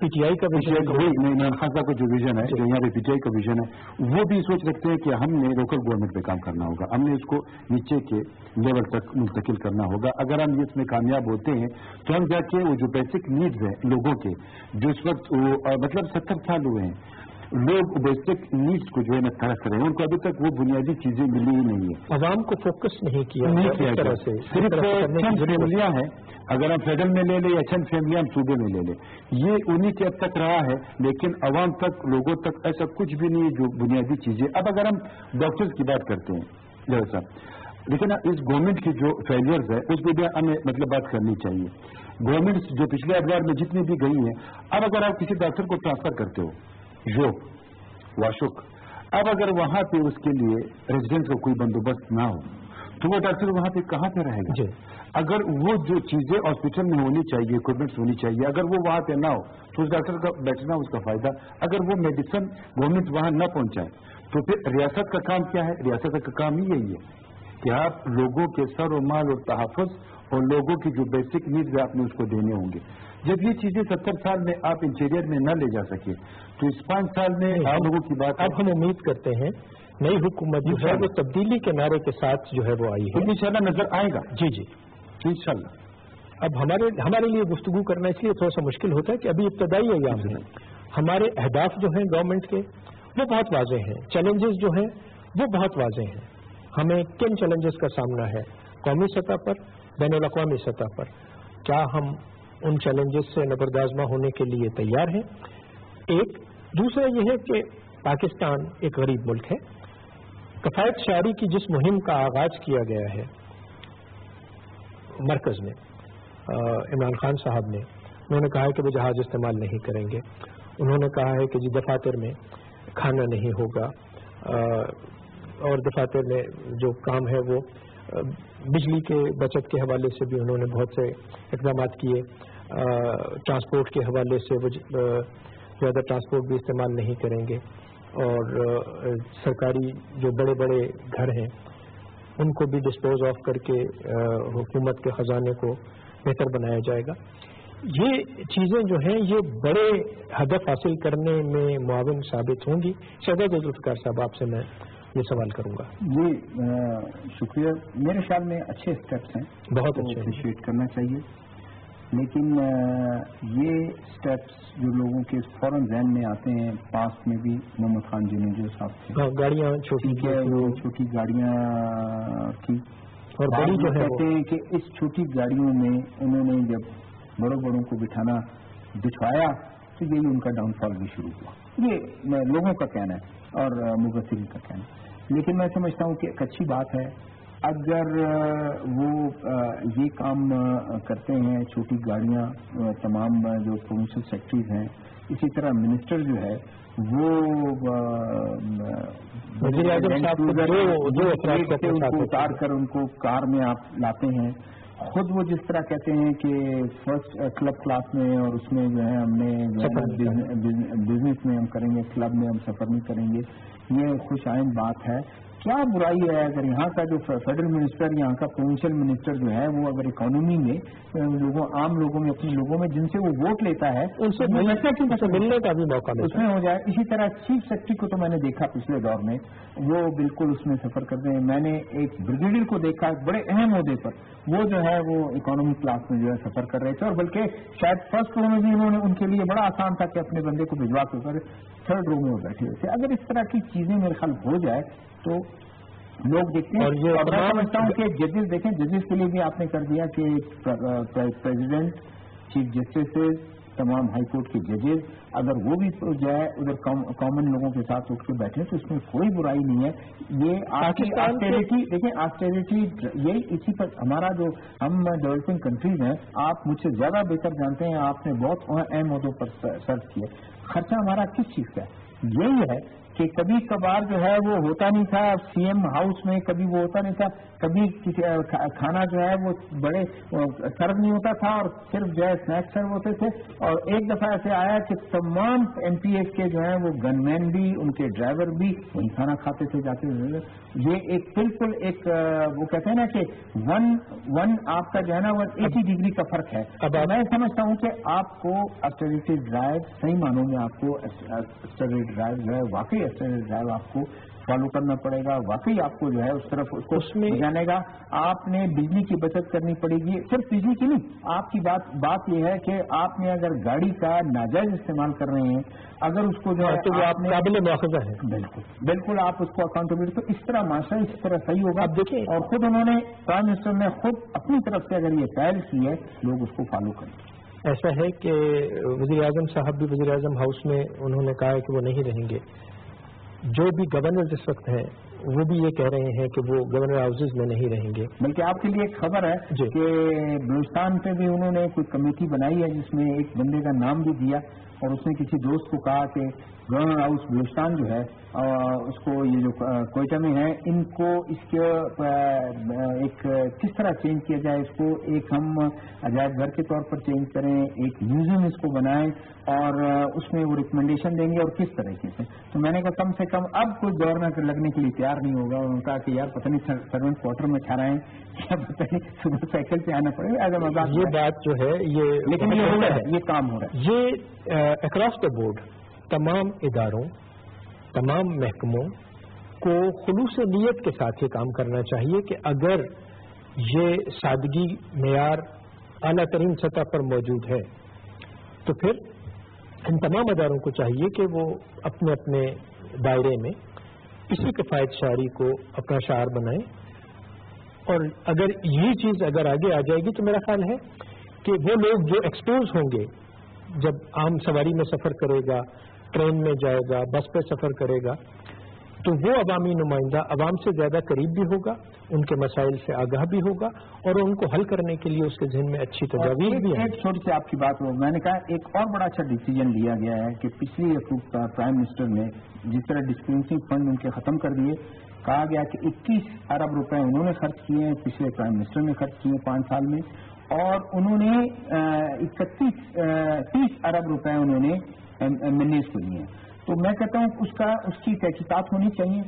پی ٹی آئی کا عمران خان صاحب کا جو ویژن ہے جی۔ جو یہاں پہ پی ٹی آئی کا ویژن ہے وہ بھی سوچ رکھتے ہیں کہ ہم نے لوکل گورنمنٹ پہ کام کرنا ہوگا۔ ہم نے اس کو نیچے کے لیول تک تک منتقل کرنا ہوگا۔ اگر ہم اس میں کامیاب ہوتے ہیں تو ہم جا کے وہ جو بیسک نیڈز ہیں لوگوں کے جو اس وقت مطلب ستر سال ہوئے ہیں لوگ بیسک نیڈز کو جو ہے نا تڑپ رہے ہیں۔ ان کو ابھی تک وہ بنیادی چیزیں ملی ہی نہیں ہے عوام کو فوکس نہیں کیا صرف ہیں۔ اگر ہم فیڈرل میں لے لیں یا چند فیملیاں ہم صوبے میں لے لیں۔ یہ انہی کے اب تک رہا ہے لیکن عوام تک لوگوں تک ایسا کچھ بھی نہیں جو بنیادی چیزیں۔ اب اگر ہم ڈاکٹرز کی بات کرتے ہیں صاحب لیکن اس گورنمنٹ کی جو فیلئرز ہے اس پہ بھی ہمیں مطلب بات کرنی چاہیے۔ گورنمنٹ جو پچھلے ادوار میں جتنی بھی گئی ہیں اب اگر آپ کسی ڈاکٹر کو ٹرانسفر کرتے ہو یو واشک اب اگر وہاں پہ اس کے لیے ریزیڈنٹ کا کوئی بندوبست نہ ہو تو وہ ڈاکٹر وہاں پہ کہاں پہ رہے گا؟ جی۔ اگر وہ جو چیزیں ہاسپٹل میں ہونی چاہیے اکوپمنٹس ہونی چاہیے اگر وہ وہاں پہ نہ ہو تو اس ڈاکٹر کا بیٹھنا اس کا فائدہ اگر وہ میڈیسن گورنمنٹ وہاں نہ پہنچائے تو پھر ریاست کا کام کیا ہے؟ ریاست کا کام ہی یہی ہے۔ کہ آپ لوگوں کے سر و مال اور تحفظ اور لوگوں کی جو بیسک نیڈز آپ نے اس کو دینے ہوں گے۔ جب یہ چیزیں ستر سال میں آپ انٹیریئر میں نہ لے جا سکے تو اس پانچ سال میں آپ لوگوں کی بات اب ہم امید کرتے ہیں نئی حکومت جو ہے وہ تبدیلی کے نعرے کے ساتھ جو ہے وہ آئی ہے۔ انشاءاللہ نظر آئے گا۔ جی جی۔ انشاءاللہ۔ اب ہمارے ہمارے لیے گفتگو کرنا اس لیے تھوڑا سا مشکل ہوتا ہے کہ ابھی ابتدائی ایام ہے جی۔ ہمارے اہداف جو ہیں گورنمنٹ کے وہ بہت واضح ہیں۔ چیلنجز جو ہیں وہ بہت واضح ہیں۔ ہمیں کن چیلنجز کا سامنا ہے؟ قومی سطح پر، بین الاقوامی سطح پر۔ کیا ہم ان چیلنجز سے نبردازمہ ہونے کے لیے تیار ہیں؟ ایک، دوسرا یہ ہے کہ پاکستان ایک غریب ملک ہے۔ کفایت شعری کی جس مہم کا آغاز کیا گیا ہے، مرکز میں عمران خان صاحب نے، انہوں نے کہا ہے کہ وہ جہاز استعمال نہیں کریں گے۔ انہوں نے کہا ہے کہ جی دفاتر میں کھانا نہیں ہوگا۔ اور دفاتر میں جو کام ہے وہ بجلی کے بچت کے حوالے سے بھی انہوں نے بہت سے اقدامات کیے۔ ٹرانسپورٹ کے حوالے سے وہ زیادہ ٹرانسپورٹ بھی استعمال نہیں کریں گے۔ اور سرکاری جو بڑے بڑے گھر ہیں، ان کو بھی ڈسپوز آف کر کے حکومت کے خزانے کو بہتر بنایا جائے گا۔ یہ چیزیں جو ہیں، یہ بڑے ہدف حاصل کرنے میں معاون ثابت ہوں گی۔ شہزاد ذوالفقار صاحب، آپ سے میں یہ سوال کروں گا۔ جی شکریہ۔ میرے خیال میں اچھے اسٹیپس ہیں۔ بہت اچھے۔ اپریشیٹ کرنا چاہیے۔ لیکن یہ اسٹیپس جو لوگوں کے فوراً ذہن میں آتے ہیں پاس میں بھی محمد خان جنو جو صاحب تھے۔ گاڑیاں چھوٹی چھوٹی گاڑیاں کی۔ اور بڑی جو کہتے ہیں کہ اس چھوٹی گاڑیوں میں انہوں نے جب بڑوں بڑوں کو بٹھانا بٹھوایا تو یہی ان کا ڈاؤن فال بھی شروع ہوا۔ یہ لوگوں کا کہنا ہے اور مبصرین کا کہنا ہے۔ لیکن میں سمجھتا ہوں کہ ایک اچھی بات ہے۔ اگر وہ یہ کام کرتے ہیں چھوٹی گاڑیاں تمام جو پروونشل سیکٹریز ہیں اسی طرح منسٹر جو ہے وہ اتار کر ان کو کار میں آپ لاتے ہیں۔ خود وہ جس طرح کہتے ہیں کہ فرسٹ کلب کلاس میں اور اس میں جو ہے ہم نے بزنس میں ہم کریں گے کلب میں ہم سفر نہیں کریں گے۔ یہ خوش آئند بات ہے۔ کیا برائی ہے اگر یہاں کا جو فیڈرل منسٹر یہاں کا پروونشل منسٹر جو ہے وہ اگر اکانومی میں لوگوں عام لوگوں میں اپنے لوگوں میں جن سے وہ ووٹ لیتا ہے ان سے ملنے کا بھی موقع اس میں ہو جائے۔ اسی طرح چیف سیکرٹری کو تو میں نے دیکھا پچھلے دور میں۔ وہ بالکل اس میں سفر کرتے ہیں۔ میں نے ایک بریگیڈیئر کو دیکھا بڑے اہم عہدے پر۔ وہ جو ہے وہ اکانومی کلاس میں جو ہے سفر کر رہے تھے اور بلکہ شاید فرسٹ رو میں بھی انہوں نے ان کے لیے بڑا آسان تھا کہ اپنے بندے کو بھجوا کر تھرڈ رو میں وہ بیٹھے ہوئے تھے اگر اس طرح کی چیزیں میرے خیال ہو جائے تو لوگ دیکھتے ہیں اور میں سمجھتا ہوں کہ ججز دیکھیں ججز کے لیے بھی آپ نے کر دیا کہ پریزیڈنٹ چیف جسٹس تمام ہائی کورٹ کے ججز اگر وہ بھی جو ہے ادھر کامن لوگوں کے ساتھ اٹھ کے بیٹھے تو اس میں کوئی برائی نہیں ہے۔ یہ آسٹریلٹی دیکھیں آسٹریلٹی یہی اسی پر ہمارا جو ہم ڈیولپنگ کنٹریز ہیں آپ مجھ سے زیادہ بہتر جانتے ہیں آپ نے بہت اہم عہدوں پر سرچ کیے۔ خرچہ ہمارا کس چیز کا ہے؟ یہی ہے کہ کبھی کبھار جو ہے وہ ہوتا نہیں تھا سی ایم ہاؤس میں کبھی وہ ہوتا نہیں تھا کبھی کھانا جو ہے وہ بڑے سرو نہیں ہوتا تھا اور صرف جو ہے اسنیکس سرو ہوتے تھے۔ اور ایک دفعہ ایسے آیا کہ تمام ایم پی ایس کے جو ہے وہ گن مین بھی ان کے ڈرائیور بھی وہی کھانا کھاتے تھے جاتے تھے۔ یہ ایک بالکل ایک وہ کہتے ہیں نا کہ ون ون آپ کا جو ہے نا وہ ایٹی ڈگری کا فرق ہے۔ اب میں سمجھتا ہوں کہ آپ کو اسٹریٹی ڈرائیو صحیح معنوں میں آپ کو اسٹڈی ڈرائیو جو ہے واقعی ڈرائیو آپ کو فالو کرنا پڑے گا. واقعی آپ کو جو ہے اس طرف اس کو جانے گا۔ آپ نے بجلی کی بچت کرنی پڑے گی صرف بجلی کی نہیں آپ کی بات بات یہ ہے کہ آپ نے اگر گاڑی کا ناجائز استعمال کر رہے ہیں اگر اس کو جو ہے تو آپ نے قابل مواخذہ ہے۔ بالکل بالکل آپ اس کو اکاؤنٹیبلٹی تو اس طرح معاشرہ اس طرح صحیح ہوگا۔ آپ دیکھیں۔ اور خود انہوں نے پرائم منسٹر نے خود اپنی طرف سے اگر یہ پہل کی ہے لوگ اس کو فالو کریں۔ ایسا ہے کہ وزیر اعظم صاحب بھی وزیر اعظم ہاؤس میں انہوں نے کہا ہے کہ وہ نہیں رہیں گے۔ جو بھی گورنر اس وقت ہیں وہ بھی یہ کہہ رہے ہیں کہ وہ گورنر ہاؤسز میں نہیں رہیں گے۔ بلکہ آپ کے لیے ایک خبر ہے جی۔ کہ بلوچستان پہ بھی انہوں نے کوئی کمیٹی بنائی ہے جس میں ایک بندے کا نام بھی دیا۔ اور اس نے کسی دوست کو کہا کہ گورنر ہاؤس بلوچستان جو ہے اس کو یہ جو کوئٹہ میں ہے ان کو اس کے ایک کس طرح چینج کیا جائے؟ اس کو ایک ہم عجائب گھر کے طور پر چینج کریں ایک میوزیم اس کو بنائیں اور اس میں وہ ریکمنڈیشن دیں گے اور کس طریقے سے تو میں نے کہا کم سے کم اب کوئی گورنر لگنے کے لیے تیار نہیں ہوگا انہوں نے کہا کہ یار پتہ نہیں سروینٹ کوارٹر میں ہیں کیا پتہ نہیں صبح سائیکل سے آنا پڑے گا یہ بات جو ہے یہ لیکن یہ ہو رہا ہے یہ کام ہو رہا ہے۔ یہ اکراس دا بورڈ تمام اداروں، تمام محکموں کو خلوص نیت کے ساتھ یہ کام کرنا چاہیے کہ اگر یہ سادگی، معیار اعلیٰ ترین سطح پر موجود ہے، تو پھر ان تمام اداروں کو چاہیے کہ وہ اپنے اپنے دائرے میں اسی کفایت شعری کو اپنا شعر بنائیں۔ اور اگر یہ چیز اگر آگے آ جائے گی تو میرا خیال ہے کہ وہ لوگ جو ایکسپوز ہوں گے جب عام سواری میں سفر کرے گا ٹرین میں جائے گا بس پہ سفر کرے گا تو وہ عوامی نمائندہ عوام سے زیادہ قریب بھی ہوگا ان کے مسائل سے آگاہ بھی ہوگا اور ان کو حل کرنے کے لیے اس کے ذہن میں اچھی تجاویز بھی ایک چھوٹی سی آپ کی بات ہو میں نے کہا ایک اور بڑا اچھا ڈیسیجن لیا گیا ہے کہ پچھلی حکومت کا پرائم منسٹر نے جس طرح ڈسپینسنگ فنڈ ان کے ختم کر دیے کہا گیا کہ اکیس ارب روپے انہوں نے خرچ کیے ہیں پچھلے پرائم منسٹر نے خرچ کیے ہیں پانچ سال میں۔ اور انہوں نے اکتیس تیس ارب روپے انہوں نے اے کو لیے تو میں کہتا ہوں اس کا اس کی تحقیقات ہونی چاہیے۔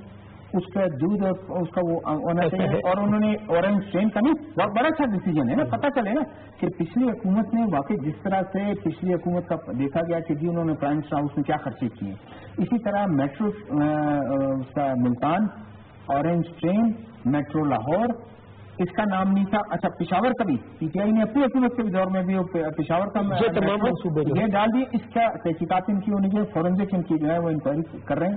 اس کا دودھ اس کا وہ ہونا چاہیے۔ اور انہوں نے اورنج ٹرین کا نہیں بہت بڑا اچھا ڈیسیجن ہے نا پتہ چلے نا کہ پچھلی حکومت نے واقعی جس طرح سے پچھلی حکومت کا دیکھا گیا کہ جی انہوں نے پرائم منسٹر ہاؤس میں کیا خرچے کیے۔ اسی طرح میٹرو کا Multan orange train metro Lahore اس کا نام نہیں تھا۔ اچھا پشاور کا بھی۔ پی ٹی آئی نے اپنی حکومت کے دور میں بھی پشاور کا یہ ڈال دیے اس کا تحقیقات ان کی ہونی چاہیے فورنزک ان کی جو ہے وہ انکوائری کر رہے ہیں۔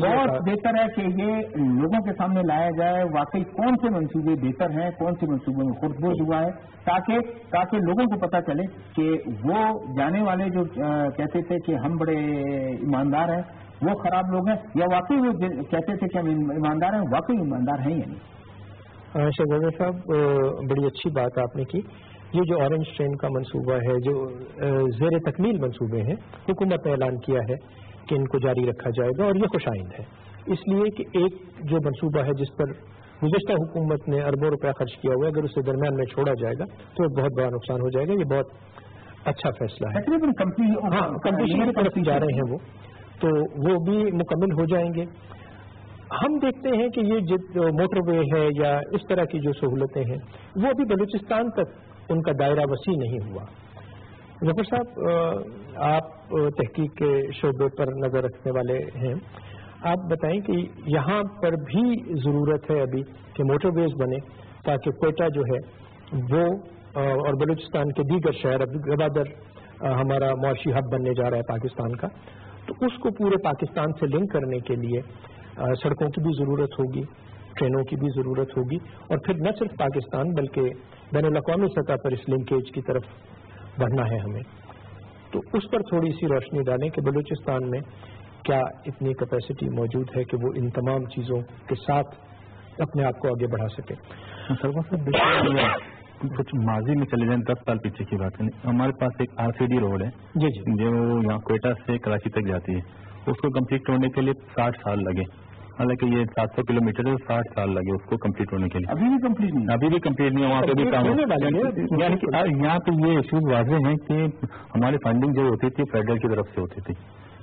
بہت بہتر ہے کہ یہ لوگوں کے سامنے لایا جائے۔ واقعی کون سے منصوبے بہتر ہیں؟ کون سے منصوبوں میں خود بوجھ ہوا ہے؟ تاکہ تاکہ لوگوں کو پتہ چلے کہ وہ جانے والے جو کہتے تھے کہ ہم بڑے ایماندار ہیں وہ خراب لوگ ہیں یا واقعی وہ کہتے تھے کہ ہم ایماندار ہیں واقعی ایماندار ہیں یا نہیں؟ شہزادہ صاحب بڑی اچھی بات آپ نے کی۔ یہ جو اورنج ٹرین کا منصوبہ ہے جو زیر تکمیل منصوبے ہیں حکومت نے اعلان کیا ہے کہ ان کو جاری رکھا جائے گا اور یہ خوش آئند ہے۔ اس لیے کہ ایک جو منصوبہ ہے جس پر گزشتہ حکومت نے اربوں روپیہ خرچ کیا ہوا ہے اگر اسے درمیان میں چھوڑا جائے گا تو بہت بڑا نقصان ہو جائے گا۔ یہ بہت اچھا فیصلہ ہے۔ ہاں کمپنی کی طرف جا رہے ہیں وہ۔ تو وہ بھی مکمل ہو جائیں گے۔ ہم دیکھتے ہیں کہ یہ جو موٹر وے ہے یا اس طرح کی جو سہولتیں ہیں، وہ ابھی بلوچستان تک ان کا دائرہ وسیع نہیں ہوا۔ ظفر صاحب آپ تحقیق کے شعبے پر نظر رکھنے والے ہیں۔ آپ بتائیں کہ یہاں پر بھی ضرورت ہے ابھی کہ موٹر ویز بنے تاکہ کوئٹہ جو ہے وہ اور بلوچستان کے دیگر شہر ابھی گوادر ہمارا معاشی ہب بننے جا رہا ہے پاکستان کا۔ تو اس کو پورے پاکستان سے لنک کرنے کے لیے سڑکوں کی بھی ضرورت ہوگی ٹرینوں کی بھی ضرورت ہوگی اور پھر نہ صرف پاکستان بلکہ بین الاقوامی سطح پر اس لنکیج کی طرف بڑھنا ہے ہمیں۔ تو اس پر تھوڑی سی روشنی ڈالیں کہ بلوچستان میں کیا اتنی کیپیسٹی موجود ہے کہ وہ ان تمام چیزوں کے ساتھ اپنے آپ کو آگے بڑھا سکے۔ کچھ ماضی میں چلے جائیں دس سال پیچھے کی بات کریں ہمارے پاس ایک آر سی ڈی روڈ ہے۔ جی جی۔ جو یہاں کوئٹہ سے کراچی تک جاتی ہے۔ اس کو کمپلیٹ ہونے کے لیے ساٹھ سال لگے۔ حالانکہ یہ سات سو کلو میٹر ہے ساٹھ سال لگے اس کو کمپلیٹ ہونے کے لیے۔ ابھی بھی کمپلیٹ نہیں۔ ابھی بھی کمپلیٹ نہیں وہاں پہ بھی کام یعنی کہ یہاں پہ یہ ایشوز واضح ہیں کہ ہماری فنڈنگ جو ہوتی تھی فیڈرل کی طرف سے ہوتی تھی۔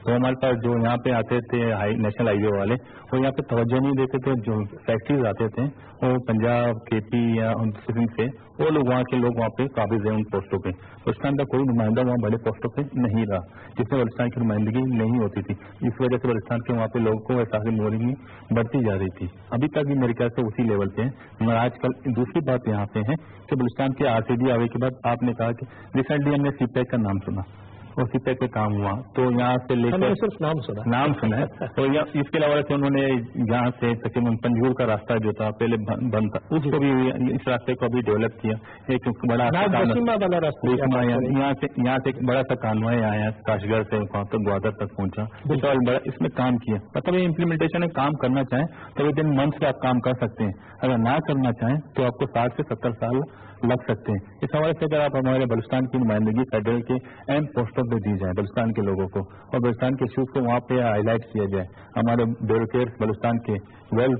تو ہمارے پاس جو یہاں پہ آتے تھے نیشنل ہائی وے والے، وہ یہاں پہ توجہ نہیں دیتے تھے، جو فیکٹریز آتے تھے، وہ پنجاب کے پی یا سندھ سے وہ لوگ وہاں کے لوگ وہاں پہ قابض ہیں ان پوسٹوں پہ۔ بلوچستان کا کوئی نمائندہ وہاں بڑے پوسٹوں پہ نہیں رہا، جس میں بلوچستان کی نمائندگی نہیں ہوتی تھی۔ اس وجہ سے بلوچستان کے وہاں پہ لوگوں کو احساس مورنگی بڑھتی جا رہی تھی۔ ابھی تک بھی میرے خیال سے اسی لیول پہ ہیں۔ مگر آج کل دوسری بات یہاں پہ ہے کہ بلوچستان کے آر سی ڈی آنے کے بعد آپ نے کہا کہ ریسنٹلی ہم نے سی پیک کا نام سنا۔ پیک پہ کام ہوا۔ تو یہاں سے لے کر صرف نام سنا۔ نام سنا ہے۔ تو اس کے علاوہ سے انہوں نے یہاں سے تقریباً پنجور کا راستہ جو تھا پہلے بند تھا۔ اس کو بھی اس راستے کو بھی ڈیولپ کیا۔ ایک بڑا یہاں سے ایک بڑا سا کانوائے آیا کاش گڑھ سے وہاں تک گوادر تک پہنچا۔ بڑا اس میں کام کیا۔ مطلب یہ امپلیمنٹیشن ہے کام کرنا چاہیں تو ود ان منتھ سے آپ کام کر سکتے ہیں۔ اگر نہ کرنا چاہیں تو آپ کو ساٹھ سے ستر سال لگ سکتے ہیں۔ اس حوالے سے اگر آپ ہمارے بلوچستان کی نمائندگی فیڈرل کے اہم پوسٹوں پہ دی جائے بلوچستان کے لوگوں کو، اور بلوچستان کے ایشوز کو وہاں پہ ہائی لائٹ کیا جائے۔ ہمارے بیوروکریٹ بلوچستان کے ویل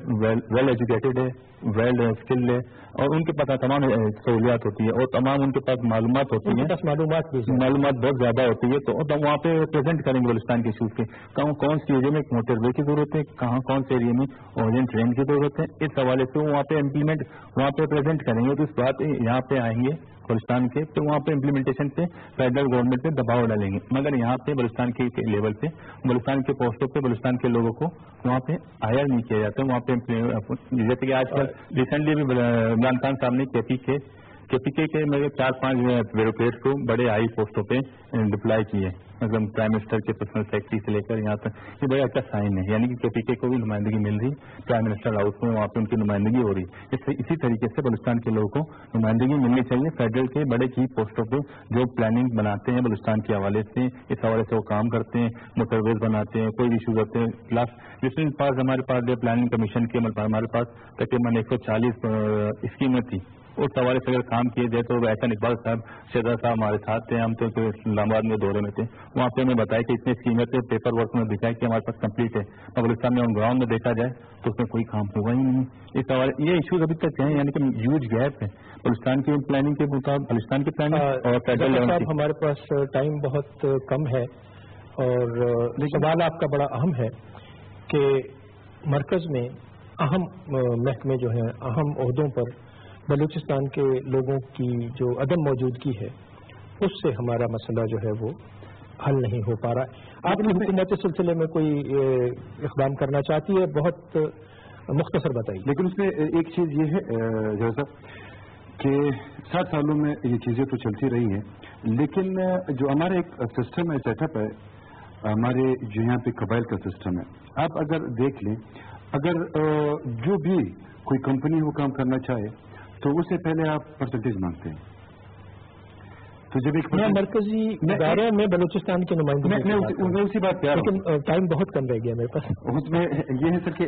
ویل ایجوکیٹڈ ہے ویل اسکلڈ ہے اور ان کے پاس تمام سہولیات ہوتی ہے اور تمام ان کے پاس معلومات ہوتی ہیں۔ معلومات معلومات بہت زیادہ ہوتی ہے تو وہاں پہ پریزنٹ کریں گے بلوچستان کے ایشوز کے۔ کہاں کون سی ایریا میں موٹر وے کی ضرورت ہے؟ کہاں کون سے ایریا میں اورجن ٹرین کی ضرورت ہے؟ اس حوالے سے وہ وہاں پہ امپلیمنٹ وہاں پہ پریزنٹ کریں گے تو اس بات یہاں پہ آئیں گے۔ بلوچستان کے تو وہاں پہ امپلیمنٹیشن پہ فیڈرل گورنمنٹ پہ دباؤ ڈالیں گے۔ مگر یہاں پہ بلوچستان کے لیول پہ بلوچستان کے پوسٹوں پہ بلوچستان کے لوگوں کو وہاں پہ ہائر نہیں کیا جاتا۔ وہاں پہ جیسے کہ آج کل ریسنٹلی بھی عمران خان صاحب نے کے پی کے کہ پی کے میں نے چار پانچ بیوروکریٹ کو بڑے ہائی پوسٹوں پہ ڈپلائی کیے مطلب پرائم منسٹر کے پرسنل سیکٹری سے لے کر یہاں تک، یہ بڑا اچھا سائن ہے۔ یعنی کہ کے پی کے کو بھی نمائندگی مل رہی۔ پرائم منسٹر ہاؤس میں وہاں پہ ان کی نمائندگی ہو رہی۔ اس سے اسی طریقے سے بلوچستان کے لوگوں کو نمائندگی ملنی چاہیے۔ فیڈرل کے بڑے چیف پوسٹوں پہ جو پلاننگ بناتے ہیں بلوچستان کے حوالے سے۔ اس حوالے سے وہ کام کرتے ہیں، مترویز بناتے ہیں، کوئی ایشو کرتے ہیں۔ پلس جس میں پاس ہمارے پاس جو پلاننگ کمیشن کے ہمارے پاس تقریباً ایک سو چالیس اسکیمیں تھیں اس حوالے سے اگر کام کیے جائے تو احسن اقبال صاحب شہزاد صاحب ہمارے ساتھ تھے ہم تو اسلام آباد میں دورے میں تھے۔ وہاں پہ ہمیں بتایا کہ اتنی اسکیمیں تھے پیپر ورک میں دکھایا کہ ہمارے پاس کمپلیٹ ہے۔ پاکستان میں آن گراؤنڈ میں دیکھا جائے تو اس میں کوئی کام ہوگا ہی نہیں۔ اس حوالے یہ ایشوز ابھی تک ہیں یعنی کہ ہیوج گیپ ہے۔ پاکستان کی پلاننگ کے مطابق پاکستان کی پلاننگ ہاں، اور ہمارے پاس ٹائم بہت کم ہے۔ اور سوال آپ کا بڑا اہم ہے کہ مرکز میں اہم محکمے جو ہیں اہم عہدوں پر بلوچستان کے لوگوں کی جو عدم موجودگی ہے، اس سے ہمارا مسئلہ جو ہے وہ حل نہیں ہو پا رہا آپ نے حکومت سلسلے میں کوئی اقدام کرنا چاہتی ہے؟ بہت مختصر بتائیے۔ لیکن اس میں ایک چیز یہ ہے جو صاحب، کہ سات سالوں میں یہ چیزیں تو چلتی رہی ہیں، لیکن جو ہمارا ایک سسٹم ہے سیٹ اپ ہے، ہمارے جو یہاں پہ قبائل کا سسٹم ہے، آپ اگر دیکھ لیں، اگر جو بھی کوئی کمپنی وہ کام کرنا چاہے تو اس سے پہلے آپ پرسنٹیج مانگتے ہیں تو جب ایک میں مرکزی ادارے میں بلوچستان کے نمائندے میں اسی بات پیار لیکن ٹائم بہت کم رہ گیا میرے پاس۔ اس میں یہ ہے سر کہ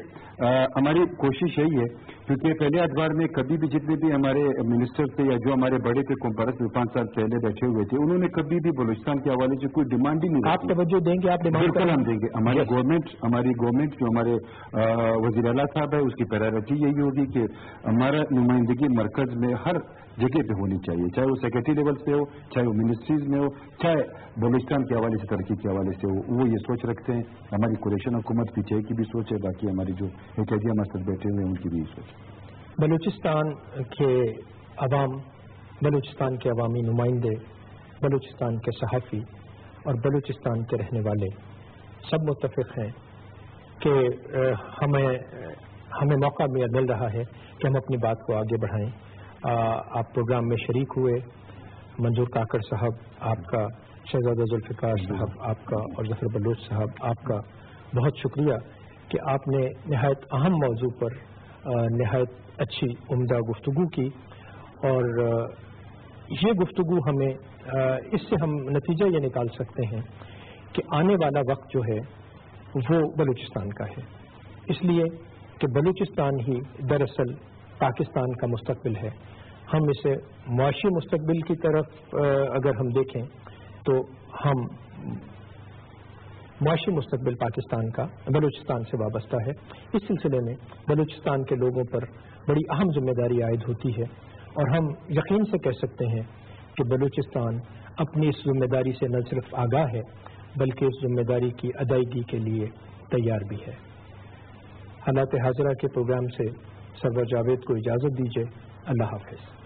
ہماری کوشش یہی ہے کیونکہ پہلے اخبار میں کبھی بھی جتنے بھی ہمارے منسٹر تھے یا جو ہمارے بڑے تھے کمپارس میں پانچ سال پہلے بیٹھے ہوئے تھے انہوں نے کبھی بھی بلوچستان کے حوالے سے کوئی ڈیمانڈ ہی نہیں آپ توجہ دیں گے آپ بالکل ہم دیں گے۔ ہماری گورنمنٹ ہماری گورنمنٹ جو ہمارے وزیر اعلیٰ صاحب ہے اس کی پیرارٹی یہی ہوگی کہ ہمارا نمائندگی مرکز میں ہر جگہ پہ ہونی چاہیے۔ چاہے وہ سیکرٹری لیول پہ ہو، چاہے وہ منسٹریز میں ہو، چاہے بلوچستان کے حوالے سے ترقی کے حوالے سے ہو، وہ یہ سوچ رکھتے ہیں۔ ہماری کوریشن حکومت پیچھے کی بھی سوچ ہے، باقی ہماری جو احتیاطی مسجد بیٹھے ہوئے ہیں، ان کی بھی سوچ بلوچستان کے عوام، بلوچستان کے عوامی نمائندے، بلوچستان کے صحافی اور بلوچستان کے رہنے والے سب متفق ہیں کہ ہمیں ہمیں موقع مل رہا ہے کہ ہم اپنی بات کو آگے بڑھائیں۔ آپ پروگرام میں شریک ہوئے۔ منظور کاکڑ صاحب، آپ کا، شہزادہ ذوالفقار صاحب، آپ کا اور ظفر بلوچ صاحب، آپ کا بہت شکریہ کہ آپ نے نہایت اہم موضوع پر نہایت اچھی عمدہ گفتگو کی۔ اور یہ گفتگو ہمیں اس سے ہم نتیجہ یہ نکال سکتے ہیں کہ آنے والا وقت جو ہے، وہ بلوچستان کا ہے۔ اس لیے کہ بلوچستان ہی دراصل پاکستان کا مستقبل ہے۔ ہم اسے معاشی مستقبل کی طرف اگر ہم دیکھیں تو ہم معاشی مستقبل پاکستان کا، بلوچستان سے وابستہ ہے۔ اس سلسلے میں بلوچستان کے لوگوں پر بڑی اہم ذمہ داری عائد ہوتی ہے۔ اور ہم یقین سے کہہ سکتے ہیں کہ بلوچستان اپنی اس ذمہ داری سے نہ صرف آگاہ ہے، بلکہ اس ذمہ داری کی ادائیگی کے لیے تیار بھی ہے۔ حالات حاضرہ کے پروگرام سے سردار جاوید کو اجازت دیجیے اللہ حافظ۔